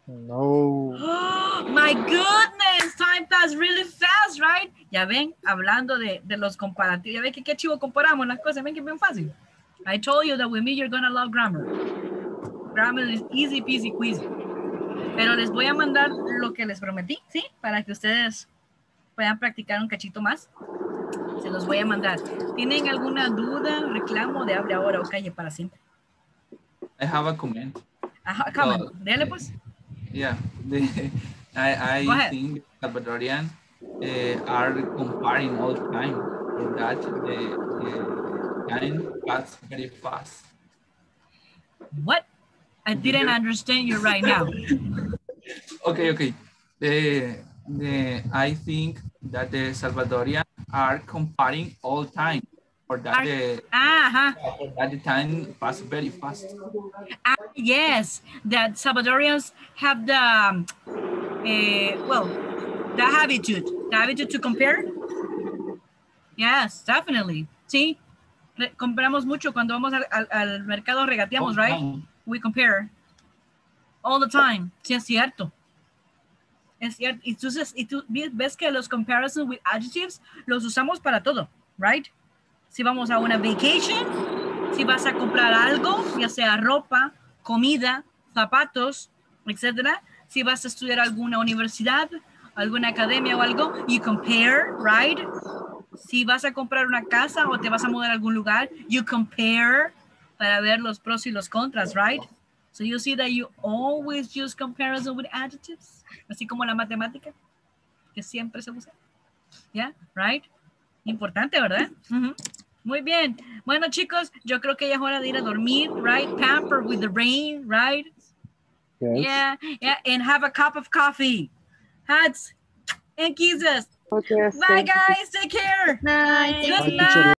No. Oh, my goodness, time passed really fast, right? Ya ven, hablando de, de los comparativos, ya ven que qué chivo comparamos las cosas, ven que es bien fácil. I told you that with me you're gonna love grammar. Grammar is easy peasy queasy. Pero les voy a mandar lo que les prometí, ¿sí? Para que ustedes puedan practicar un cachito más. Se los voy a mandar. ¿Tienen alguna duda, reclamo de hable ahora o calle para siempre? I have a comment. Ajá, come Oh, Dele pues. Yeah, the, I, I think Salvadorian uh, are comparing all the time and that the, the time pass very fast. What? I didn't understand you right now. Okay, okay. The, the, I think that the Salvadorian are comparing all time for that the, Ajá. for that the time pass very fast. Ah, yes, that Salvadorians have the, um, eh, well, the habitude, the habitude to compare. Yes, definitely. Sí, Re- compramos mucho cuando vamos al, al- al mercado, regateamos, right? time. We compare all the time. Sí, es cierto. Es cierto. Tú, y tú ves que los comparisons with adjectives los usamos para todo, right? Si vamos a una vacation, si vas a comprar algo, ya sea ropa, comida, zapatos, etcétera, si vas a estudiar alguna universidad, alguna academia o algo, you compare, right? Si vas a comprar una casa o te vas a mudar a algún lugar, you compare para ver los pros y los contras, right? So you see that you always use comparison with adjectives, así como la matemática, que siempre se usa. Yeah, right? Importante, ¿verdad? Muy bien. Bueno, chicos, yo creo que ya es hora de ir a dormir, right? Pamper with the rain, right? Yes. Yeah, yeah, and have a cup of coffee. Hats and kisses. Okay, Bye, guys. Take care. Night. Good night. teacher.